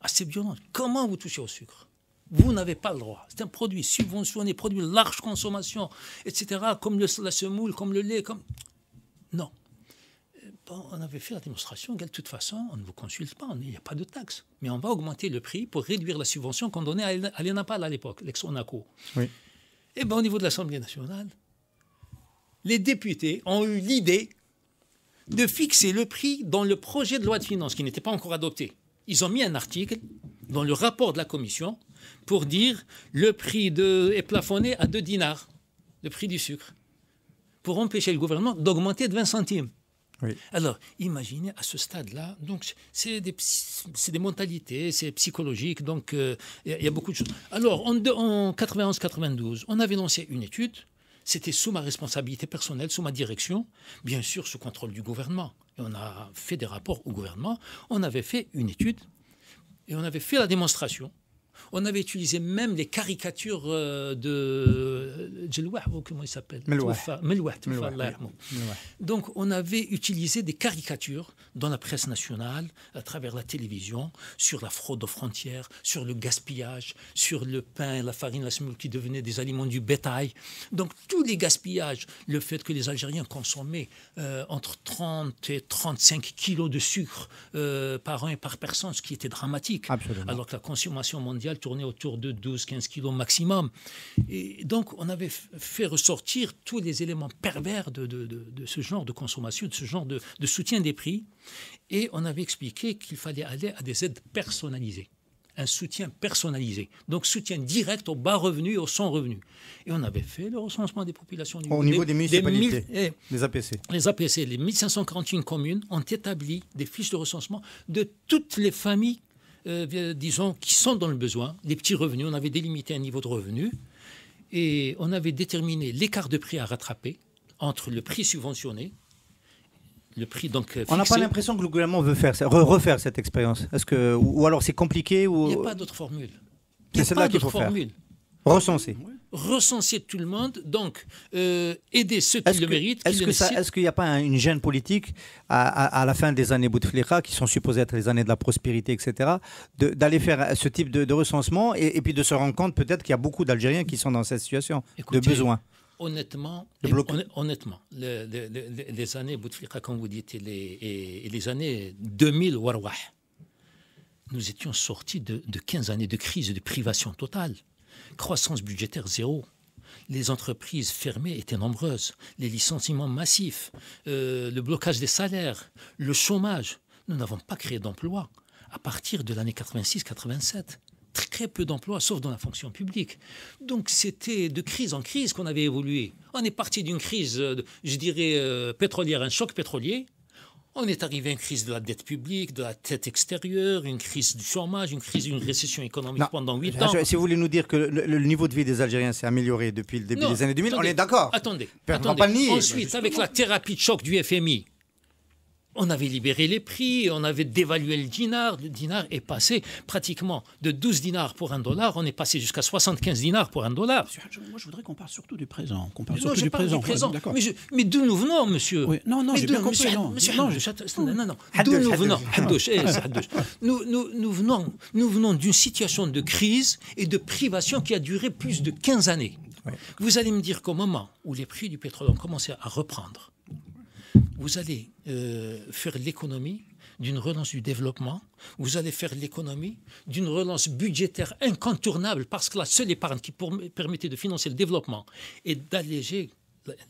assez violente. Comment vous touchez au sucre? Vous n'avez pas le droit. C'est un produit subventionné, produit large consommation, etc., comme le, la semoule, comme le lait, comme... Non on avait fait la démonstration de toute façon, on ne vous consulte pas, il n'y a pas de taxe. Mais on va augmenter le prix pour réduire la subvention qu'on donnait à l'ENAPAL à l'époque, l'ex-ONACO. Oui. Et bien, au niveau de l'Assemblée nationale, les députés ont eu l'idée de fixer le prix dans le projet de loi de finances qui n'était pas encore adopté. Ils ont mis un article dans le rapport de la commission pour dire le prix de, est plafonné à 2 dinars, le prix du sucre, pour empêcher le gouvernement d'augmenter de 20 centimes. Alors, imaginez à ce stade-là, donc c'est des, des, mentalités, c'est psychologique, donc euh, il y, a beaucoup de choses. Alors, en, en 91-92, on avait lancé une étude, c'était sous ma responsabilité personnelle, sous ma direction, bien sûr sous contrôle du gouvernement. Et on a fait des rapports au gouvernement, on avait fait une étude et on avait fait la démonstration on avait utilisé même les caricatures euh, de comment il s'appelle? Donc on avait utilisé des caricatures dans la presse nationale, à travers la télévision, sur la fraude aux frontières, sur le gaspillage, sur le pain, la farine, la semoule qui devenaient des aliments du bétail. Donc tous les gaspillages, le fait que les Algériens consommaient euh, entre 30 et 35 kilos de sucre euh, par an et par personne, ce qui était dramatique. Alors que la consommation mondiale tournait autour de 12-15 kilos maximum. Et donc, on avait fait ressortir tous les éléments pervers de, de, ce genre de consommation, de ce genre de, soutien des prix. Et on avait expliqué qu'il fallait aller à des aides personnalisées un soutien personnalisé, donc soutien direct aux bas revenus et aux sans revenus. Et on avait fait le recensement des populations. Au niveau des, municipalités, eh, les APC. Les APC, les 1541 communes ont établi des fiches de recensement de toutes les familles euh, disons, qui sont dans le besoin, les petits revenus. On avait délimité un niveau de revenu et on avait déterminé l'écart de prix à rattraper entre le prix subventionné, le prix donc. Fixé. On n'a pas l'impression que le gouvernement veut faire, refaire cette expérience. Est-ce que ou alors c'est compliqué ou il n'y a pas d'autre formule. C'est celle-là qu'il faut formule. faire. Recenser. Recenser tout le monde, donc euh, aider ceux qui le méritent. Est-ce qu'il n'y a pas une gêne politique à, la fin des années Bouteflika, qui sont supposées être les années de la prospérité, etc., d'aller faire ce type de, recensement et, puis de se rendre compte peut-être qu'il y a beaucoup d'Algériens qui sont dans cette situation de besoin? Honnêtement, honnêtement les, années Bouteflika, comme vous dites, et les, et les années 2000 Warwah, nous étions sortis de, de 15 années de crise et de privation totale croissance budgétaire zéro. les entreprises fermées étaient nombreuses, les licenciements massifs, euh, le blocage des salaires, le chômage. Nous n'avons pas créé d'emplois à partir de l'année 86-87 très peu d'emplois, sauf dans la fonction publique. Donc c'était de crise en crise qu'on avait évolué. On est parti d'une crise, euh, je dirais, euh, pétrolière, un choc pétrolier, on est arrivé à une crise de la dette publique, de la dette extérieure, une crise du chômage, une crise d'une récession économique pendant 8 ans. Si vous voulez nous dire que le, niveau de vie des Algériens s'est amélioré depuis le début des années 2000, on est d'accord. Attendez. attendez. Ensuite, avec la thérapie de choc du FMI, on avait libéré les prix, on avait dévalué le dinar. Le dinar est passé pratiquement de 12 dinars pour un dollar, on est passé jusqu'à 75 dinars pour un dollar. Moi, je voudrais qu'on parle surtout du présent. Qu'on parle surtout du présent. mais, d'où nous venons, monsieur Non, non, j'ai bien compris. non, non, non, D'où nous venons nous, nous, nous venons, nous venons d'une situation de crise et de privation qui a duré plus de 15 années. Vous allez me dire qu'au moment où les prix du pétrole ont commencé à reprendre, vous allez euh, faire l'économie d'une relance du développement, vous allez faire l'économie d'une relance budgétaire incontournable parce que la seule épargne qui permettait de financer le développement et d'alléger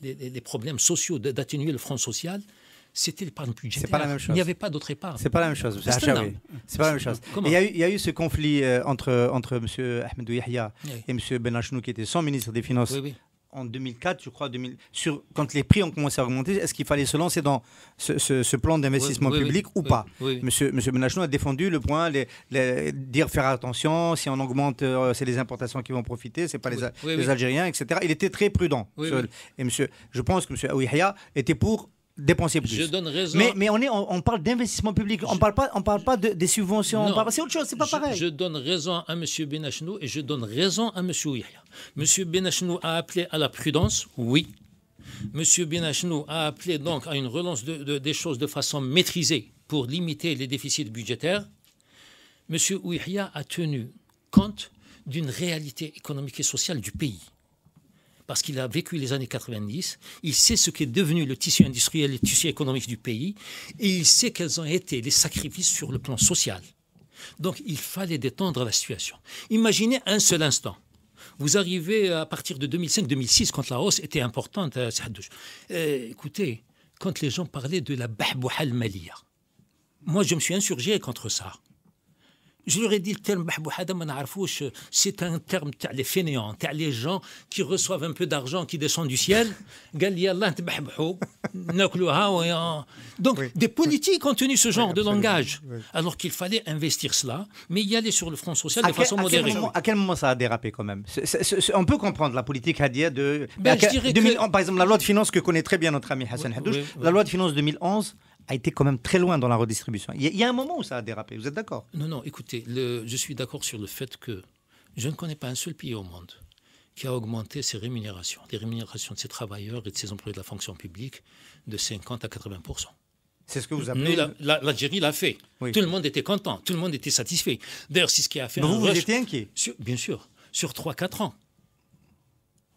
les, problèmes sociaux, d'atténuer le front social, c'était l'épargne budgétaire. Pas la même chose. Il n'y avait pas d'autre épargne. C'est pas la même chose. C'est pas la même chose. Il y, y, a eu ce conflit euh, entre, entre M. Ahmed Yahya et M. Benachnou, qui était son ministre des Finances oui, en 2004, je crois, 2000, sur, quand les prix ont commencé à augmenter, est-ce qu'il fallait se lancer dans ce, plan d'investissement public ou pas Monsieur, Monsieur a défendu le point, les, dire faire attention, si on augmente, euh, c'est les importations qui vont profiter, c'est pas les, les Algériens, etc. Il était très prudent. Et monsieur, je pense que Monsieur Aouihia était pour dépenser plus. Je donne raison. Mais, mais on, est, on, parle d'investissement public, on ne parle pas, on parle pas de, des subventions, c'est autre chose, c'est pas pareil. Je donne raison à M. Benachnou et je donne raison à M. Ouihia. M. Benachnou a appelé à la prudence, oui. M. Benachnou a appelé donc à une relance de, des choses de façon maîtrisée pour limiter les déficits budgétaires. M. Ouihia a tenu compte d'une réalité économique et sociale du pays parce qu'il a vécu les années 90, il sait ce qu'est devenu le tissu industriel et le tissu économique du pays, et il sait quels ont été les sacrifices sur le plan social. Donc il fallait détendre la situation. Imaginez un seul instant. Vous arrivez à partir de 2005-2006, quand la hausse était importante. Euh, euh, écoutez, quand les gens parlaient de la bahbouha al-maliya, moi je me suis insurgé contre ça. Je leur ai dit le terme c'est un terme les fainéants, les gens qui reçoivent un peu d'argent qui descend du ciel. *laughs* *laughs* Donc, des politiques ont tenu ce genre de langage, alors qu'il fallait investir cela, mais y aller sur le front social de façon modérée. À quel, moment, ça a dérapé quand même? On peut comprendre la politique Hadia de. Ben, par exemple, la loi de finances que connaît très bien notre ami Hassan Hadouche, la loi de finances 2011 a été quand même très loin dans la redistribution. Il y, a un moment où ça a dérapé, vous êtes d'accord? Non, non, écoutez, je suis d'accord sur le fait que je ne connais pas un seul pays au monde qui a augmenté ses rémunérations, les rémunérations de ses travailleurs et de ses employés de la fonction publique de 50 à 80% c'est ce que vous appelez. L'Algérie l'a fait. Tout le monde était content, tout le monde était satisfait. D'ailleurs, c'est ce qui a fait. Mais vous, vous étiez inquiet Bien sûr, sur 3-4 ans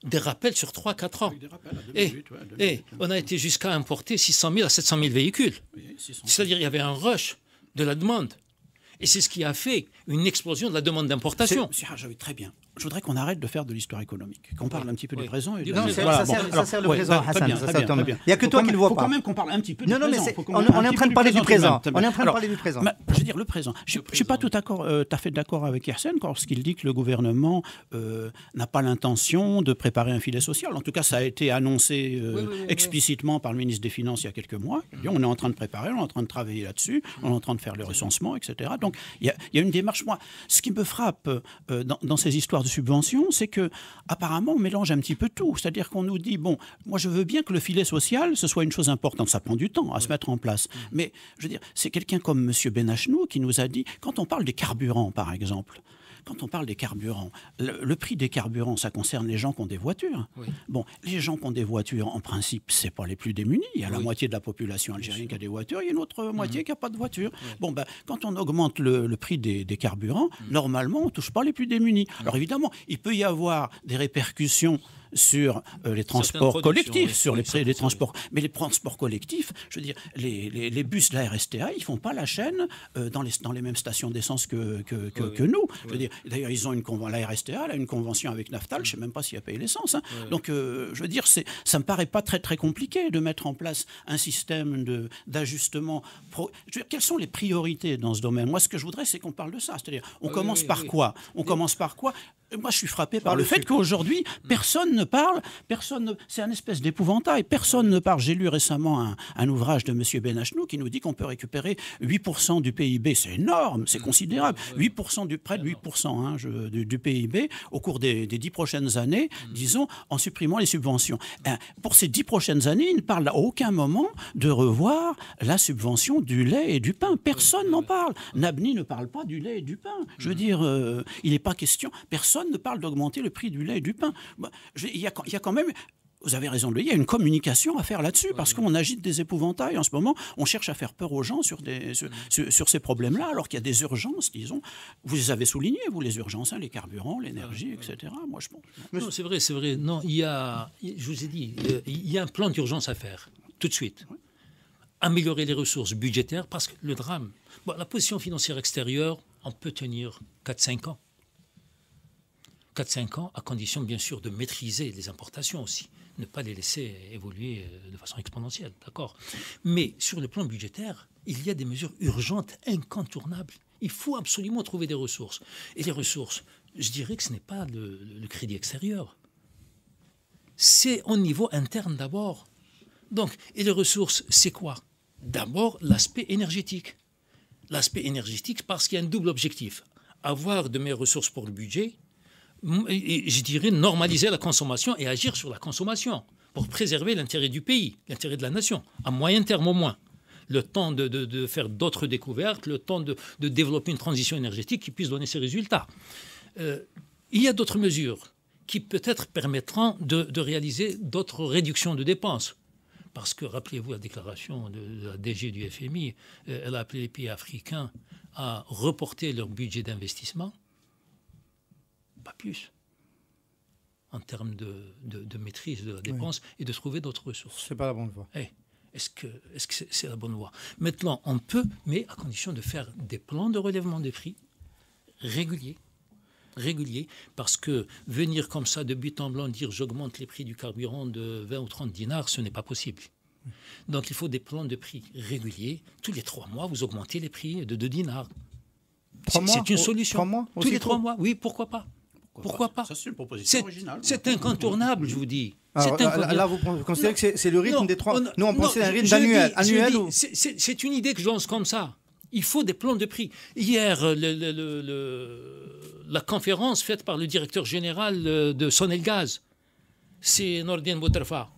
des rappels sur 3-4 ans. et, on a été jusqu'à importer 600 000 à 700 000 véhicules. C'est-à-dire qu'il y avait un rush de la demande. Et c'est ce qui a fait une explosion de la demande d'importation. Hajaoui, très bien. Je voudrais qu'on arrête de faire de l'histoire économique, qu'on parle un petit peu du présent. Et non, ça, sert, le présent, Hassan. Il n'y a que toi qui le vois pas. Il faut quand même qu'on parle un petit peu du présent. Non, mais on, est en train de parler du présent. On est en train de parler du présent. Je veux dire, le présent. Je ne suis pas tout, euh, à fait d'accord avec Yersen lorsqu'il dit que le gouvernement euh, n'a pas l'intention de préparer un filet social. En tout cas, ça a été annoncé euh, explicitement par le ministre des Finances il y a quelques mois. On est en train de préparer, on est en train de travailler là-dessus, on est en train de faire le recensement, etc. Donc, il y a une démarche. Moi, ce qui me frappe dans ces histoires de subventions, c'est que apparemment on mélange un petit peu tout. C'est-à-dire qu'on nous dit bon, moi je veux bien que le filet social ce soit une chose importante. Ça prend du temps à se mettre en place. Mais je veux dire, c'est quelqu'un comme M. Benachnou qui nous a dit quand on parle des carburants, par exemple quand on parle des carburants, le, prix des carburants, ça concerne les gens qui ont des voitures. Bon, les gens qui ont des voitures, en principe, c'est pas les plus démunis. Il y a la moitié de la population algérienne qui a des voitures, il y a une autre mhm. moitié qui n'a pas de voiture. Bon, ben, quand on augmente le, prix des, carburants, mhm. normalement, on touche pas les plus démunis. Alors évidemment, il peut y avoir des répercussions sur euh, les transports collectifs, sur les, les transports. Mais les transports collectifs, je veux dire, les, les, bus de la RSTA, ils font pas la chaîne euh, dans, les, dans les mêmes stations d'essence que, que, que, nous. Je veux dire, d'ailleurs, ils ont une la RSTA a une convention avec Naftal, je sais même pas s'il a payé l'essence. Hein. Donc, euh, je veux dire, c'est, ça me paraît pas très très compliqué de mettre en place un système de, d'ajustement. quelles sont les priorités dans ce domaine? Moi, ce que je voudrais, c'est qu'on parle de ça. C'est-à-dire, on commence par quoi? On commence par quoi? Moi, je suis frappé par le fait qu'aujourd'hui, personne ne parle, personne, c'est un espèce d'épouvantail, personne ne parle. J'ai lu récemment un, un ouvrage de M. Benachnou qui nous dit qu'on peut récupérer 8% du PIB. C'est énorme, c'est considérable. 8% du, près de 8% hein, du, PIB au cours des, des 10 prochaines années, disons, en supprimant les subventions. Hein, pour ces 10 prochaines années, il ne parle à aucun moment de revoir la subvention du lait et du pain. Personne n'en parle. Nabni ne parle pas du lait et du pain. Je veux dire, euh, il n'est pas question, personne ne parle d'augmenter le prix du lait et du pain. Bah, il, y a, quand même vous avez raison de le dire, il y a une communication à faire là-dessus, parce qu'on agite des épouvantails en ce moment. On cherche à faire peur aux gens sur, des, sur, ces problèmes-là, alors qu'il y a des urgences, disons. Vous les avez soulignées, vous, les urgences, hein, les carburants, l'énergie, etc. Moi, je pense. Non, c'est vrai, c'est vrai. Non, il y a, je vous ai dit, euh, il y a un plan d'urgence à faire, tout de suite. Améliorer les ressources budgétaires, parce que le drame, la position financière extérieure, on peut tenir 4-5 ans. 4-5 ans, à condition bien sûr de maîtriser les importations aussi, ne pas les laisser évoluer euh, de façon exponentielle, d'accord? Mais sur le plan budgétaire, il y a des mesures urgentes, incontournables. Il faut absolument trouver des ressources. Et les ressources, je dirais que ce n'est pas le, crédit extérieur. C'est au niveau interne d'abord. Donc, et les ressources, c'est quoi? D'abord, l'aspect énergétique. L'aspect énergétique parce qu'il y a un double objectif. Avoir de meilleures ressources pour le budget je dirais, normaliser la consommation et agir sur la consommation pour préserver l'intérêt du pays, l'intérêt de la nation, à moyen terme au moins. Le temps de, faire d'autres découvertes, le temps de, développer une transition énergétique qui puisse donner ses résultats. Euh, il y a d'autres mesures qui peut-être permettront de, réaliser d'autres réductions de dépenses. Parce que, rappelez-vous la déclaration de, la DG du FMI, euh, elle a appelé les pays africains à reporter leur budget d'investissement pas plus, en termes de, de, maîtrise de la dépense et de trouver d'autres ressources. C'est pas la bonne voie. Eh, est-ce que c'est -ce c'est la bonne voie? Maintenant, on peut, mais à condition de faire des plans de relèvement des prix réguliers. Réguliers, parce que venir comme ça de but en blanc dire j'augmente les prix du carburant de 20 ou 30 dinars, ce n'est pas possible. Donc il faut des plans de prix réguliers. Tous les trois mois, vous augmentez les prix de 2 dinars. C'est une solution. mois Tous les trois mois, oui, pourquoi pas? Pourquoi pas, c'est une proposition originale. C'est incontournable, je vous dis. là, vous considérez que c'est le rythme des trois. Nous, on pensait à un rythme annuel. annuel C'est une idée que je lance comme ça. Il faut des plans de prix. Hier, la conférence faite par le directeur général de Sonelgaz, c'est Nordien Bouterfa.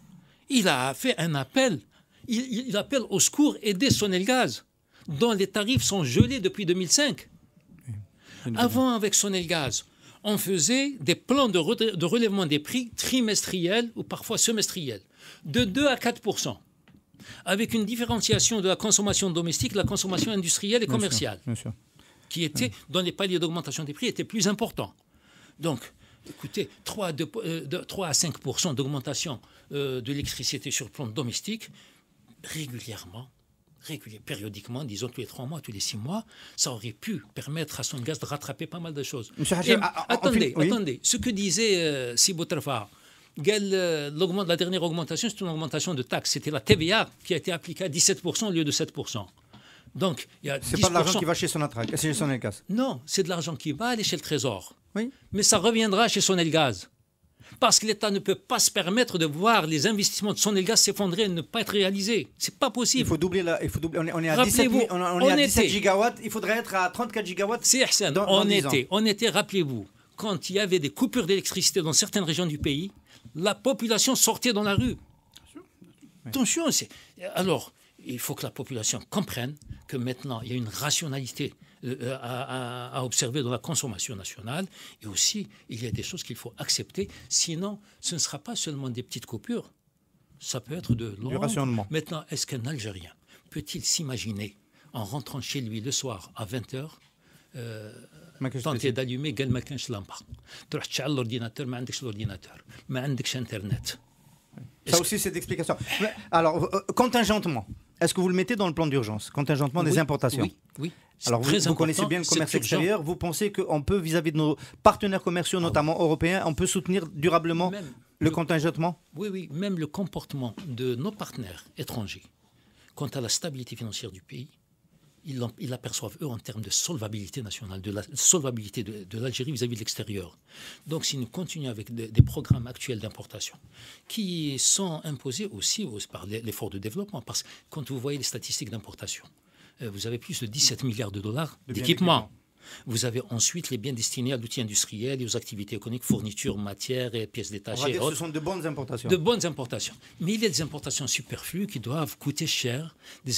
Il a fait un appel. Il, il appelle au secours aider Sonelgaz, dont les tarifs sont gelés depuis 2005. Avant, avec Sonelgaz, on faisait des plans de, relèvement des prix trimestriels ou parfois semestriels, de 2 à 4% avec une différenciation de la consommation domestique, la consommation industrielle et commerciale, qui était, dans les paliers d'augmentation des prix, était plus important. Donc, écoutez, 3 à, 3 à 5 d'augmentation euh, de l'électricité sur le plan domestique, régulièrement, régulier, périodiquement, disons tous les trois mois, tous les six mois, ça aurait pu permettre à son gaz de rattraper pas mal de choses. attendez, attendez. Ce que disait euh, Sibo euh, la dernière augmentation, c'est une augmentation de taxes. C'était la TVA qui a été appliquée à 17% au lieu de 7%. Donc, il y a C'est pas de l'argent qui va chez son, chez son Non, c'est de l'argent qui va aller chez le Trésor. Oui. Mais ça reviendra chez son Gaz parce que l'État ne peut pas se permettre de voir les investissements de son Sonelgas s'effondrer et ne pas être réalisés. C'est pas possible. Il faut doubler la, il faut doubler. On est, à 17, on, est à 17 gigawatts. Il faudrait être à 34 gigawatts. C'est on, était, on était, rappelez-vous, quand il y avait des coupures d'électricité dans certaines régions du pays, la population sortait dans la rue. Attention, alors il faut que la population comprenne que maintenant il y a une rationalité euh, à, observer dans la consommation nationale. Et aussi, il y a des choses qu'il faut accepter. Sinon, ce ne sera pas seulement des petites coupures. Ça peut être de long. rationnement. Maintenant, est-ce qu'un Algérien peut-il s'imaginer, en rentrant chez lui le soir à 20h, tenter d'allumer قال ما كانش لامبا تروح تشعل l'ordinateur ما عندكش l'ordinateur ما عندكش internet ça aussi, c'est d'explication. Alors, euh, contingentement, est-ce que vous le mettez dans le plan d'urgence Contingentement des importations Oui, oui. alors, vous, connaissez bien le commerce extérieur. Vous pensez qu'on peut, vis-à-vis de nos partenaires commerciaux, notamment européens, on peut soutenir durablement le contingentement? Oui, oui. Même le comportement de nos partenaires étrangers quant à la stabilité financière du pays, ils, ils l'aperçoivent, eux, en termes de solvabilité nationale, de la solvabilité de, l'Algérie vis-à-vis de l'extérieur. Donc, si nous continuons avec des, programmes actuels d'importation, qui sont imposés aussi par l'effort de développement, parce que quand vous voyez les statistiques d'importation, vous avez plus de 17 milliards de dollars d'équipement vous avez ensuite les biens destinés à l'outil industriel et aux activités économiques, fournitures, matières et pièces détachées. ce sont de bonnes importations. De bonnes importations. Mais il y a des importations superflues qui doivent coûter cher, des,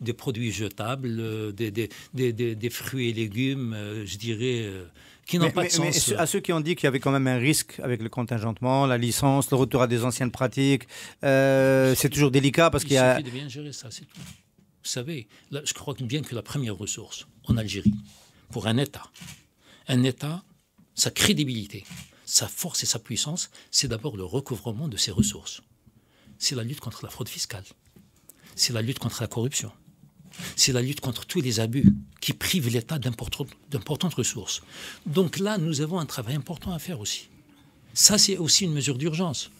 des produits jetables, euh, des, des, des, fruits et légumes, euh, je dirais. Euh, qui n'ont pas de sens. Mais à ceux qui ont dit qu'il y avait quand même un risque avec le contingentement, la licence, le retour à des anciennes pratiques, c'est toujours délicat parce qu'il y a. Il suffit de bien gérer ça, c'est tout. Vous savez, je crois bien que la première ressource en Algérie, pour un État. Un État, sa crédibilité, sa force et sa puissance, c'est d'abord le recouvrement de ses ressources. C'est la lutte contre la fraude fiscale. C'est la lutte contre la corruption. C'est la lutte contre tous les abus qui privent l'État d'importantes ressources. Donc là, nous avons un travail important à faire aussi. Ça, c'est aussi une mesure d'urgence.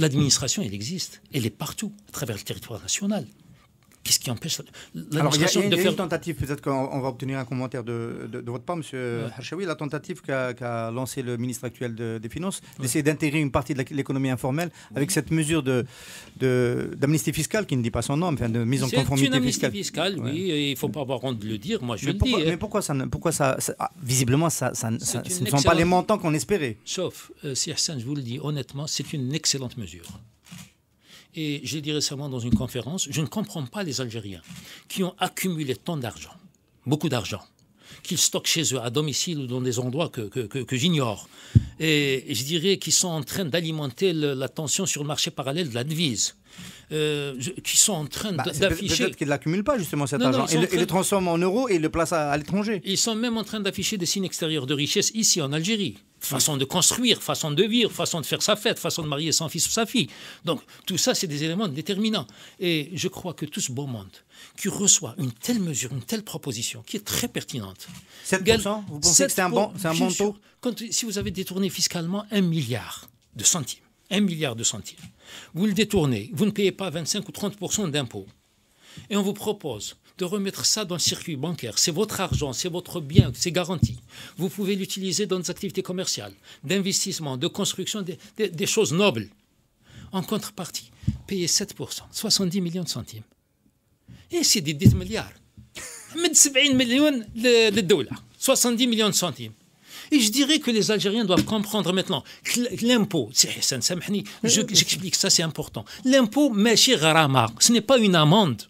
L'administration, elle existe. Elle est partout, à travers le territoire national. Qu'est-ce qui empêche l'administration de faire... Il y a une tentative, peut-être qu'on va obtenir un commentaire de, de, votre part, M. Ouais. la tentative qu'a lancé le ministre actuel des Finances, d'essayer d'intégrer une partie de l'économie informelle avec cette mesure d'amnistie fiscale qui ne dit pas son nom, enfin de mise en conformité une amnistie fiscale. oui, il ne faut pas avoir honte de le dire, moi je mais le pourquoi, dis. Hein. Mais pourquoi ça, pourquoi ça, ah, visiblement, ça, ça, ce ne sont pas les montants qu'on espérait Sauf, euh, si Hassan, je vous le dis honnêtement, c'est une excellente mesure. Et j'ai dit récemment dans une conférence, je ne comprends pas les Algériens qui ont accumulé tant d'argent, beaucoup d'argent, qu'ils stockent chez eux à domicile ou dans des endroits que, que, j'ignore. Et, je dirais qu'ils sont en train d'alimenter la tension sur le marché parallèle de la devise. Euh, qui sont en train bah, d'afficher. Peut-être qu'ils ne l'accumulent pas justement cet argent. ils, le, transforment en euros et le placent à, l'étranger. Ils sont même en train d'afficher des signes extérieurs de richesse ici en Algérie. Façon de construire, façon de vivre, façon de faire sa fête, façon de marier son fils ou sa fille. Donc tout ça, c'est des éléments déterminants. Et je crois que tout ce beau monde qui reçoit une telle mesure, une telle proposition, qui est très pertinente. 7% Vous pensez que c'est un bon, un bon taux Si vous avez détourné fiscalement un milliard de centimes, un milliard de centimes, vous le détournez, vous ne payez pas 25 ou 30% d'impôts. Et on vous propose de remettre ça dans le circuit bancaire. C'est votre argent, c'est votre bien, c'est garanti. Vous pouvez l'utiliser dans des activités commerciales, d'investissement, de construction, des, choses nobles. En contrepartie, payez 7% 70 millions de centimes. Et c'est des 10 milliards. 70 millions de dollars, 70 millions de centimes. Et je dirais que les Algériens doivent comprendre maintenant que l'impôt, j'explique ça, c'est important. L'impôt, ce n'est pas une amende.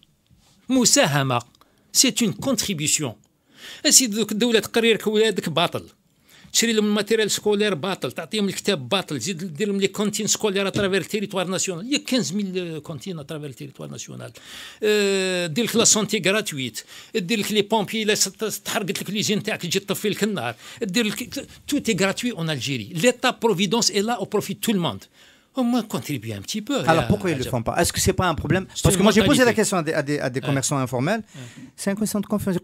c'est une contribution. تشري لهم الماتيريال سكولير باطل تعطيهم الكتاب باطل زيد دير لهم لي كونتين سكولير اترافير التيريتوار ناسيونال يا 15000 كونتين اترافير التيريتوار ناسيونال دير لك لا سونتي غراتويت دير لك لي بومبي لا تحرقت لك ليزين تاعك تجي تطفي لك النار دير لك تو تي غراتوي اون الجيري ليتا بروفيدونس اي لا او بروفيت تو الموند au moins contribuer un petit peu. Alors pourquoi ils ne le font pas? Est-ce que ce n'est pas un problème? Parce que moi j'ai posé la question à des, à des, à des commerçants informels. C'est un question de confiance. Il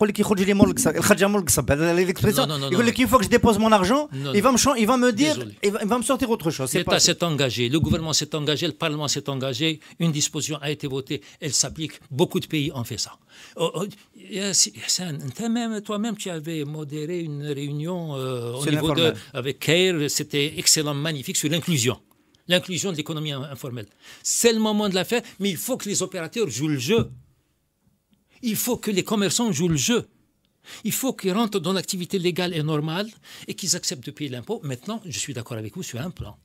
faut que je dépose mon argent, il va, me, il va me dire, il va, me sortir autre chose. L'État s'est engagé, le gouvernement s'est engagé, le Parlement s'est engagé, une disposition a été votée, elle s'applique. Beaucoup de pays ont fait ça. Oh, oh, toi-même, tu avais modéré une réunion euh, au niveau de, avec Keir, c'était excellent, magnifique sur l'inclusion l'inclusion de l'économie informelle. C'est le moment de la faire, mais il faut que les opérateurs jouent le jeu. Il faut que les commerçants jouent le jeu. Il faut qu'ils rentrent dans l'activité légale et normale et qu'ils acceptent de payer l'impôt. Maintenant, je suis d'accord avec vous sur un plan.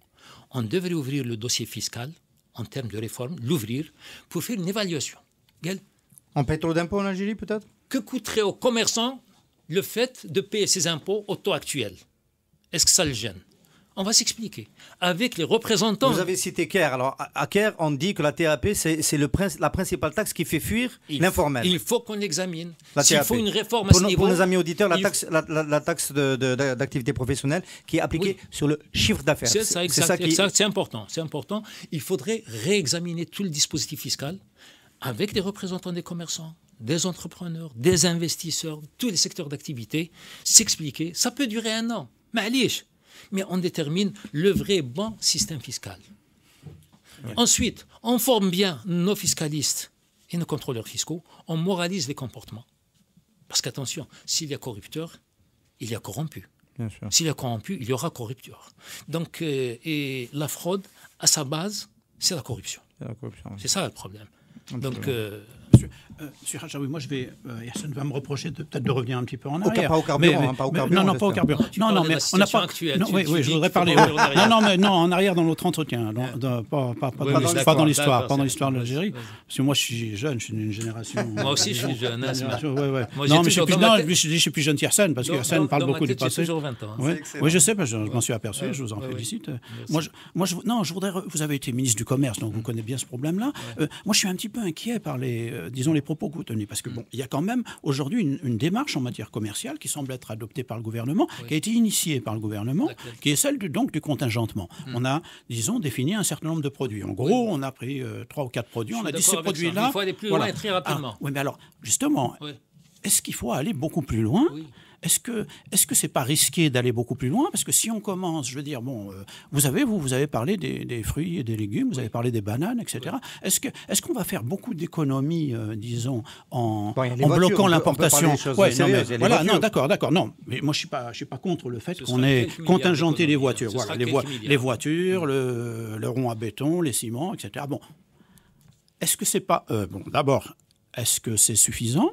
On devrait ouvrir le dossier fiscal en termes de réforme, l'ouvrir pour faire une évaluation. On paie trop d'impôts en Algérie peut-être? Que coûterait aux commerçants le fait de payer ses impôts au taux actuel? Est-ce que ça le gêne? On va s'expliquer. Avec les représentants. Vous avez cité Caire. Alors, à Caire, on dit que la TAP, c'est la principale taxe qui fait fuir l'informel. Il faut qu'on l'examine. Il faut une réforme à ce niveau. Pour nos amis auditeurs, la taxe, la, taxe d'activité professionnelle qui est appliquée sur le chiffre d'affaires. C'est ça, C'est important. C'est important. Il faudrait réexaminer tout le dispositif fiscal avec les représentants des commerçants, des entrepreneurs, des investisseurs, tous les secteurs d'activité, s'expliquer. Ça peut durer un an. Mais mais on détermine le vrai bon système fiscal. Ensuite, on forme bien nos fiscalistes et nos contrôleurs fiscaux, on moralise les comportements. Parce qu'attention, s'il y a corrupteur, il y a corrompu. S'il y a corrompu, il y aura corrupteur. Donc, euh, et la fraude, à sa base, c'est la corruption. C'est ça le problème. Donc, euh, Monsieur, euh, Monsieur moi je vais. Euh, Yassine va me reprocher peut-être de revenir un petit peu en arrière. Pas au carburant, hein, pas au carburant. non, non, pas au carburant. Non, non, mais on n'a pas. Non, oui, oui, je voudrais parler. non, non, mais non, en arrière dans notre entretien, dans, pas, pas, pas, pas, dans l'histoire, pas dans l'histoire de l'Algérie. Parce que moi je suis jeune, je suis d'une génération. Moi aussi je suis jeune. Hein, non, mais je suis plus jeune qu'Yassine parce que Yassine parle beaucoup du passé. toujours 20 ans. Oui, je sais, je m'en suis aperçu, je vous en félicite. Moi, non, je voudrais. Vous avez été ministre du Commerce, donc vous connaissez bien ce problème-là. Moi, je suis un petit peu inquiet par les, disons, les propos que vous tenez. Parce que bon, il y a quand même aujourd'hui une, démarche en matière commerciale qui semble être adoptée par le gouvernement, qui a été initiée par le gouvernement, qui est celle du, donc du contingentement. Hmm. On a, disons, défini un certain nombre de produits. En gros, on a pris euh, trois ou quatre produits, on a dit ces produits-là. Il faut aller plus loin et très rapidement. Ah, oui, mais alors, justement, est-ce qu'il faut aller beaucoup plus loin? Est-ce que est-ce que c'est pas risqué d'aller beaucoup plus loin? Parce que si on commence, je veux dire, bon, euh, vous avez vous vous avez parlé des, fruits et des légumes, vous avez parlé des bananes, etc. Est-ce que est-ce qu'on va faire beaucoup d'économies, euh, disons, en, bloquant l'importation? Voilà, non, d'accord, d'accord, non. Mais moi, je suis pas je suis pas contre le fait qu'on ait contingenté les voitures, voilà, les, les, voitures, le, le rond à béton, les ciments, etc. Bon, est-ce que c'est pas euh, bon D'abord, est-ce que c'est suffisant?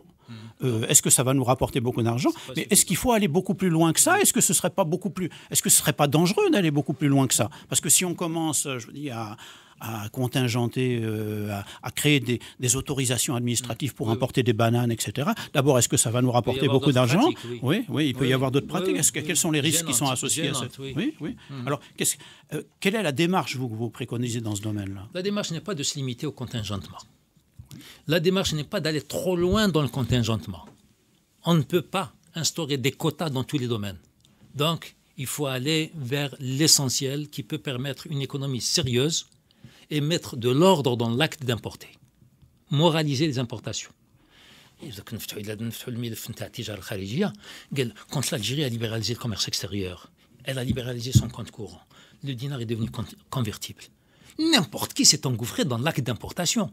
Euh, est-ce que ça va nous rapporter beaucoup d'argent Mais est-ce qu'il faut aller beaucoup plus loin que ça? Est-ce que ce serait pas beaucoup plus Est-ce que ce serait pas dangereux d'aller beaucoup plus loin que ça? Parce que si on commence, je dis, à, contingenter, euh, à, créer des, autorisations administratives pour importer des bananes, etc. D'abord, est-ce que ça va nous rapporter beaucoup d'argent? oui. oui. il peut y avoir d'autres pratiques. Est-ce que, quels sont les risques qui sont associés à ça Oui, oui. Hum. Alors, euh, quelle est la démarche vous, que vous préconisez dans ce domaine-là? La démarche n'est pas de se limiter au contingentement. La démarche n'est pas d'aller trop loin dans le contingentement. On ne peut pas instaurer des quotas dans tous les domaines. Donc, il faut aller vers l'essentiel qui peut permettre une économie sérieuse et mettre de l'ordre dans l'acte d'importer. Moraliser les importations. Quand l'Algérie a libéralisé le commerce extérieur, elle a libéralisé son compte courant. Le dinar est devenu convertible. N'importe qui s'est engouffré dans l'acte d'importation.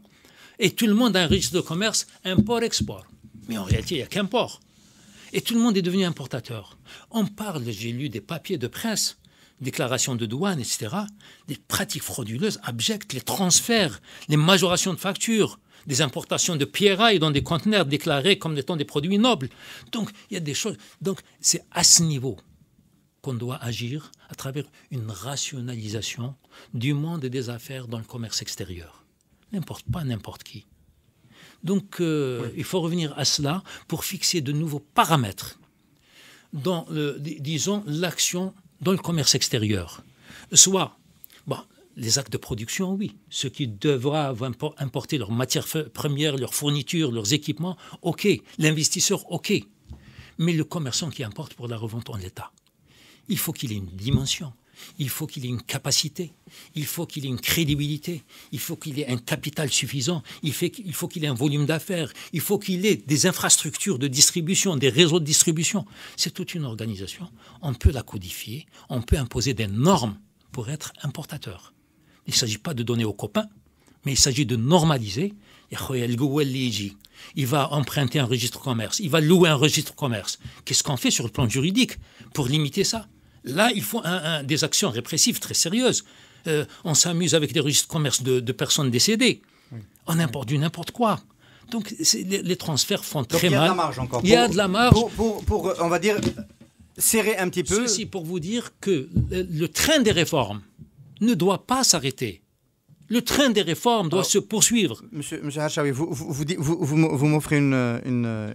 Et tout le monde a un registre de commerce import-export. Mais en réalité, il n'y a qu'un port. Et tout le monde est devenu importateur. On parle, j'ai lu des papiers de presse, déclarations de douane, etc., des pratiques frauduleuses, abjectes, les transferts, les majorations de factures, des importations de pierrailles dans des conteneurs déclarés comme étant des produits nobles. Donc, il y a des choses. Donc, c'est à ce niveau qu'on doit agir à travers une rationalisation du monde des affaires dans le commerce extérieur n'importe pas n'importe qui. Donc euh, il faut revenir à cela pour fixer de nouveaux paramètres dans, disons, l'action dans le commerce extérieur. Soit bon, les actes de production, oui. Ceux qui doivent importer leurs matières premières, leurs fournitures, leurs équipements, OK. L'investisseur, OK. Mais le commerçant qui importe pour la revente en l'état, il faut qu'il ait une dimension il faut qu'il ait une capacité, il faut qu'il ait une crédibilité, il faut qu'il ait un capital suffisant, il, faut qu'il ait un volume d'affaires, il faut qu'il ait des infrastructures de distribution, des réseaux de distribution. C'est toute une organisation. On peut la codifier, on peut imposer des normes pour être importateur. Il ne s'agit pas de donner aux copains, mais il s'agit de normaliser. Il va emprunter un registre commerce, il va louer un registre commerce. Qu'est-ce qu'on fait sur le plan juridique pour limiter ça? Là, il faut des actions répressives très sérieuses. Euh, on s'amuse avec des registres de commerce de, personnes décédées. On importe du n'importe quoi. Donc les, transferts font très mal. Il y a de la marge encore. Il y a de la marge. Pour, on va dire, serrer un petit peu. Ceci pour vous dire que le, train des réformes ne doit pas s'arrêter. Le train des réformes doit se poursuivre. Monsieur, monsieur Hachawi, vous, vous, vous, vous m'offrez une, une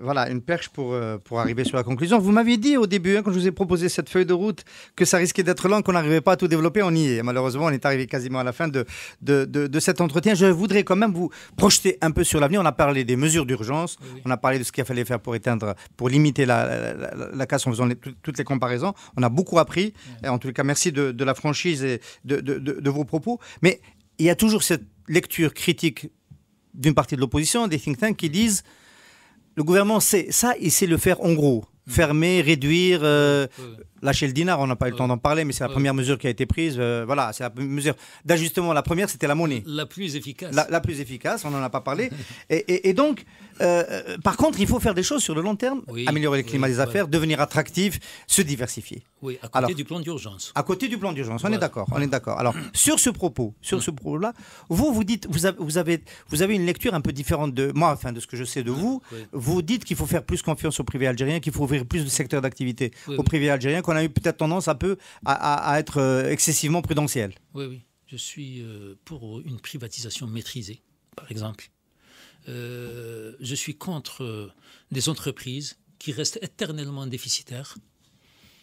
voilà, une perche pour, euh, pour arriver sur la conclusion. Vous m'aviez dit au début, hein, quand je vous ai proposé cette feuille de route, que ça risquait d'être long, qu'on n'arrivait pas à tout développer. On y est. Malheureusement, on est arrivé quasiment à la fin de, de, de, cet entretien. Je voudrais quand même vous projeter un peu sur l'avenir. On a parlé des mesures d'urgence, on a parlé de ce qu'il fallait faire pour éteindre, pour limiter la, la, casse en faisant toutes les comparaisons. On a beaucoup appris. Et en tout cas, merci de, de la franchise et de, de vos propos. Mais il y a toujours cette lecture critique d'une partie de l'opposition, des think tanks qui disent le gouvernement sait ça, il sait le faire en gros. Mm. Fermer, réduire, euh, lâcher le dinar, on n'a pas eu le temps d'en parler, mais c'est la première mesure qui a été prise. Euh, voilà, c'est la mesure d'ajustement. La première, c'était la monnaie. La plus efficace. La, plus efficace, on n'en a pas parlé. *laughs* et, donc, euh, par contre, il faut faire des choses sur le long terme, améliorer le climat des affaires, devenir attractif, se diversifier. Oui, à côté du plan d'urgence. À côté du plan d'urgence, on est d'accord, on est d'accord. Alors, sur ce propos, sur ce propos-là, vous, vous dites, vous avez, vous avez, vous avez une lecture un peu différente de moi, enfin, de ce que je sais de vous. Vous dites qu'il faut faire plus confiance au privé algérien, qu'il faut ouvrir plus de secteurs d'activité au privé algérien, qu'on a eu peut-être tendance un peu à, être euh, excessivement prudentiel. Oui, oui. Je suis euh, pour une privatisation maîtrisée, par exemple. Euh, je suis contre des entreprises qui restent éternellement déficitaires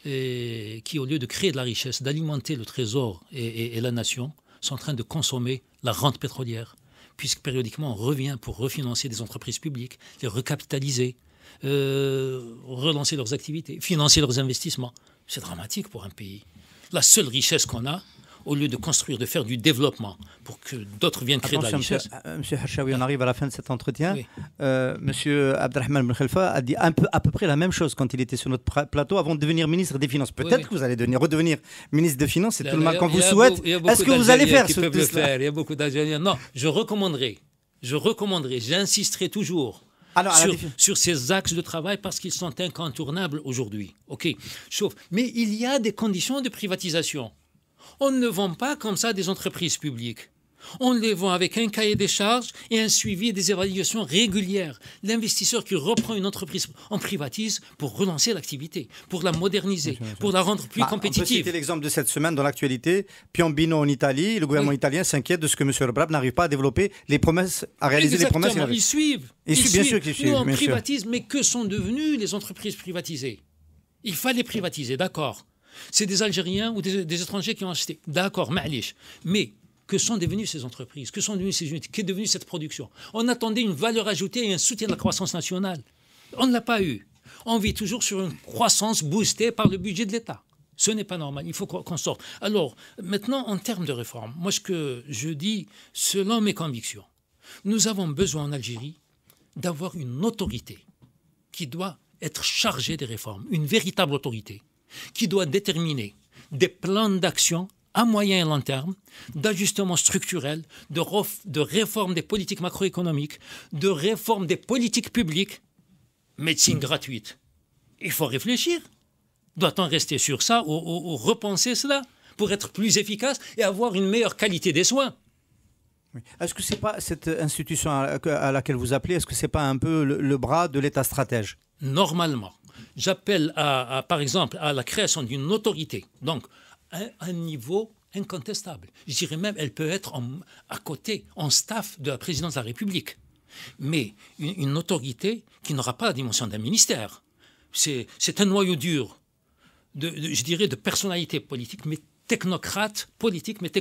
et qui, au lieu de créer de la richesse, d'alimenter le trésor et, la nation, sont en train de consommer la rente pétrolière, puisque périodiquement on revient pour refinancer des entreprises publiques, les recapitaliser, relancer leurs activités, financer leurs investissements. C'est dramatique pour un pays. La seule richesse qu'on a, au lieu de construire, de faire du développement pour que d'autres viennent créer de la richesse. Euh, monsieur Hachawi, on arrive à la fin de cet entretien. Euh, monsieur Abdelrahman Khelfa a dit un peu, à peu près la même chose quand il était sur notre plateau avant de devenir ministre des Finances. Peut-être que vous allez devenir, redevenir ministre des Finances, c'est tout le mal qu'on vous souhaite. Est-ce que vous allez faire ce le faire. Il y a beaucoup d'Algériens. Non, je recommanderai, je recommanderai, j'insisterai toujours sur, ces axes de travail parce qu'ils sont incontournables aujourd'hui. OK, sauf. Mais il y a des conditions de privatisation. On ne vend pas comme ça des entreprises publiques. On les vend avec un cahier des charges et un suivi des évaluations régulières. L'investisseur qui reprend une entreprise en privatise pour relancer l'activité, pour la moderniser, pour la rendre plus compétitive. Bah, on peut citer l'exemple de cette semaine dans l'actualité. Piombino en Italie, le gouvernement italien s'inquiète de ce que M. Rebrab n'arrive pas à développer les promesses, à réaliser les promesses. Ils suivent. Ils, suivent, bien sûr qu'ils suivent. Nous, on privatise, mais que sont devenues les entreprises privatisées? Il fallait privatiser, d'accord. C'est des Algériens ou des, étrangers qui ont acheté. D'accord, Mais que sont devenues ces entreprises? Que sont devenues ces unités? Qu'est devenue cette production? On attendait une valeur ajoutée et un soutien de la croissance nationale. On ne l'a pas eu. On vit toujours sur une croissance boostée par le budget de l'État. Ce n'est pas normal, il faut qu'on sorte. Alors, maintenant, en termes de réforme, moi, ce que je dis, selon mes convictions, nous avons besoin en Algérie d'avoir une autorité qui doit être chargée des réformes, une véritable autorité, qui doit déterminer des plans d'action à moyen et long terme, d'ajustement structurel, de, de réforme des politiques macroéconomiques, de réforme des politiques publiques, médecine gratuite. Il faut réfléchir. Doit-on rester sur ça ou, repenser cela pour être plus efficace et avoir une meilleure qualité des soins? Est-ce que c'est pas cette institution à laquelle vous appelez, est-ce que c'est pas un peu le, bras de l'État stratège? Normalement, j'appelle à, par exemple à la création d'une autorité. Donc, un, niveau incontestable. Je dirais même, elle peut être à côté, en staff de la présidence de la République. Mais une, autorité qui n'aura pas la dimension d'un ministère. C'est un noyau dur, je dirais, de personnalité politique, mais technocrate, politique, mais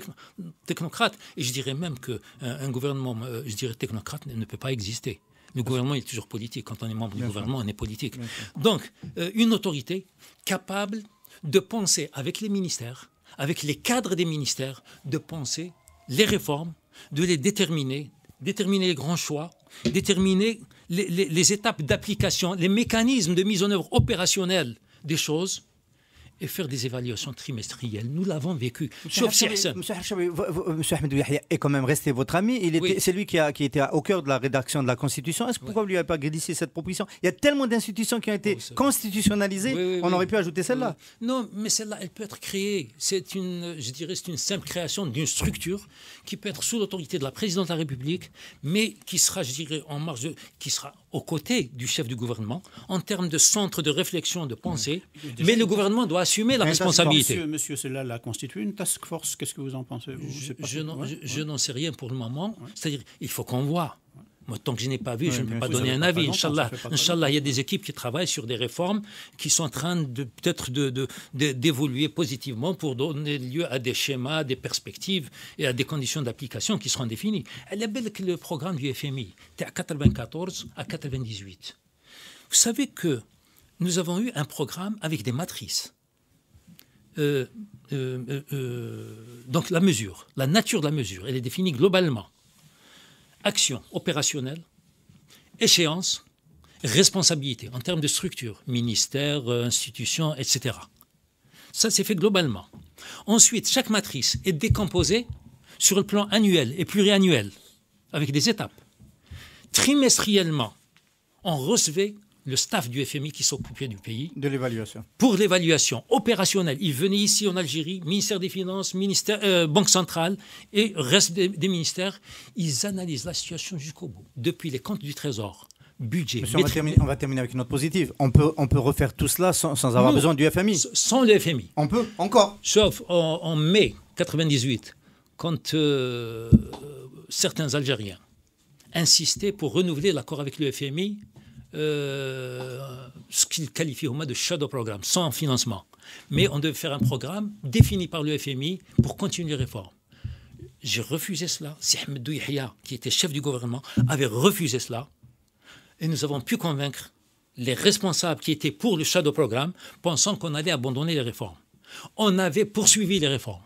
technocrate. Et je dirais même qu'un un gouvernement, euh, je dirais, technocrate ne peut pas exister. Le gouvernement est toujours politique. Quand on est membre du gouvernement, on est politique. Donc, euh, une autorité capable de penser avec les ministères, avec les cadres des ministères, de penser les réformes, de les déterminer, déterminer les grands choix, déterminer les, les étapes d'application, les mécanismes de mise en œuvre opérationnelle des choses et faire des évaluations trimestrielles. Nous l'avons vécu. Monsieur Monsieur Ahmed Yahya est quand même resté votre ami. Il C'est lui qui, a, qui était au cœur de la rédaction de la Constitution. Est-ce pourquoi vous lui avez pas glissé cette proposition? Il y a tellement d'institutions qui ont été constitutionnalisées. on aurait pu ajouter celle-là. Non, mais celle-là, elle peut être créée. C'est une, je dirais, c'est une simple création d'une structure qui peut être sous l'autorité de la présidente de la République, mais qui sera, je dirais, en marge, qui sera aux côtés du chef du gouvernement en termes de centre de réflexion, de pensée. Mais le gouvernement doit assumer la responsabilité. Monsieur, monsieur cela l'a constitué une task force. Qu'est-ce que vous en pensez Je, je n'en sais rien pour le moment. C'est-à-dire, il faut qu'on voit. Moi, tant que je n'ai pas vu, je ne peux pas donner un avis. Inch'Allah, Inch'Allah, il y a des équipes qui travaillent sur des réformes qui sont en train de peut-être d'évoluer de, positivement pour donner lieu à des schémas, des perspectives et à des conditions d'application qui seront définies. Elle est belle que le programme du FMI était à 94 à 98. Vous savez que nous avons eu un programme avec des matrices. Euh, euh, euh, donc la mesure, la nature de la mesure, elle est définie globalement action opérationnelle, échéance, responsabilité en termes de structure, ministère, euh, institution, etc. Ça, c'est fait globalement. Ensuite, chaque matrice est décomposée sur le plan annuel et pluriannuel, avec des étapes. Trimestriellement, on recevait le staff du FMI qui s'occupait du pays. De l'évaluation. Pour l'évaluation opérationnelle. Il venait ici en Algérie, ministère des Finances, ministère, euh, Banque centrale et reste des, ministères. Ils analysent la situation jusqu'au bout, depuis les comptes du Trésor. Budget. on, va terminer, on, va terminer, avec une note positive. On peut, on peut refaire tout cela sans, sans avoir besoin du FMI. Sans le FMI. On peut, encore. Sauf en, mai 98, quand euh, certains Algériens insistaient pour renouveler l'accord avec le FMI euh, ce qu'il qualifie au moins de shadow programme, sans financement. Mais on devait faire un programme défini par le FMI pour continuer les réformes. J'ai refusé cela. Si Ahmed qui était chef du gouvernement, avait refusé cela. Et nous avons pu convaincre les responsables qui étaient pour le shadow programme, pensant qu'on allait abandonner les réformes. On avait poursuivi les réformes.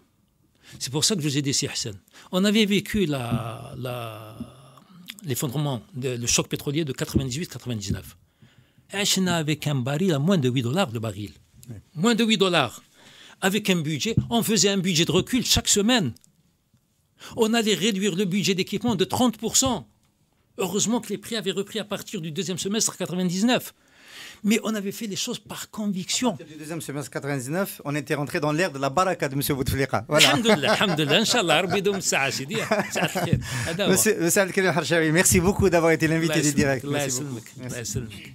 C'est pour ça que je vous ai dit, Hassan. On avait vécu la l'effondrement, le choc pétrolier de 98-99. Achena avec un baril à moins de 8 dollars de baril. Moins de 8 dollars. Avec un budget, on faisait un budget de recul chaque semaine. On allait réduire le budget d'équipement de 30%. Heureusement que les prix avaient repris à partir du deuxième semestre 99. Mais on avait fait les choses par conviction. Du deuxième semestre 99, on était rentré dans l'ère de la baraka de M. Bouteflika. Voilà. *laughs* Monsieur, monsieur Al-Karim Harshawi, merci beaucoup d'avoir été l'invité du direct. Merci beaucoup.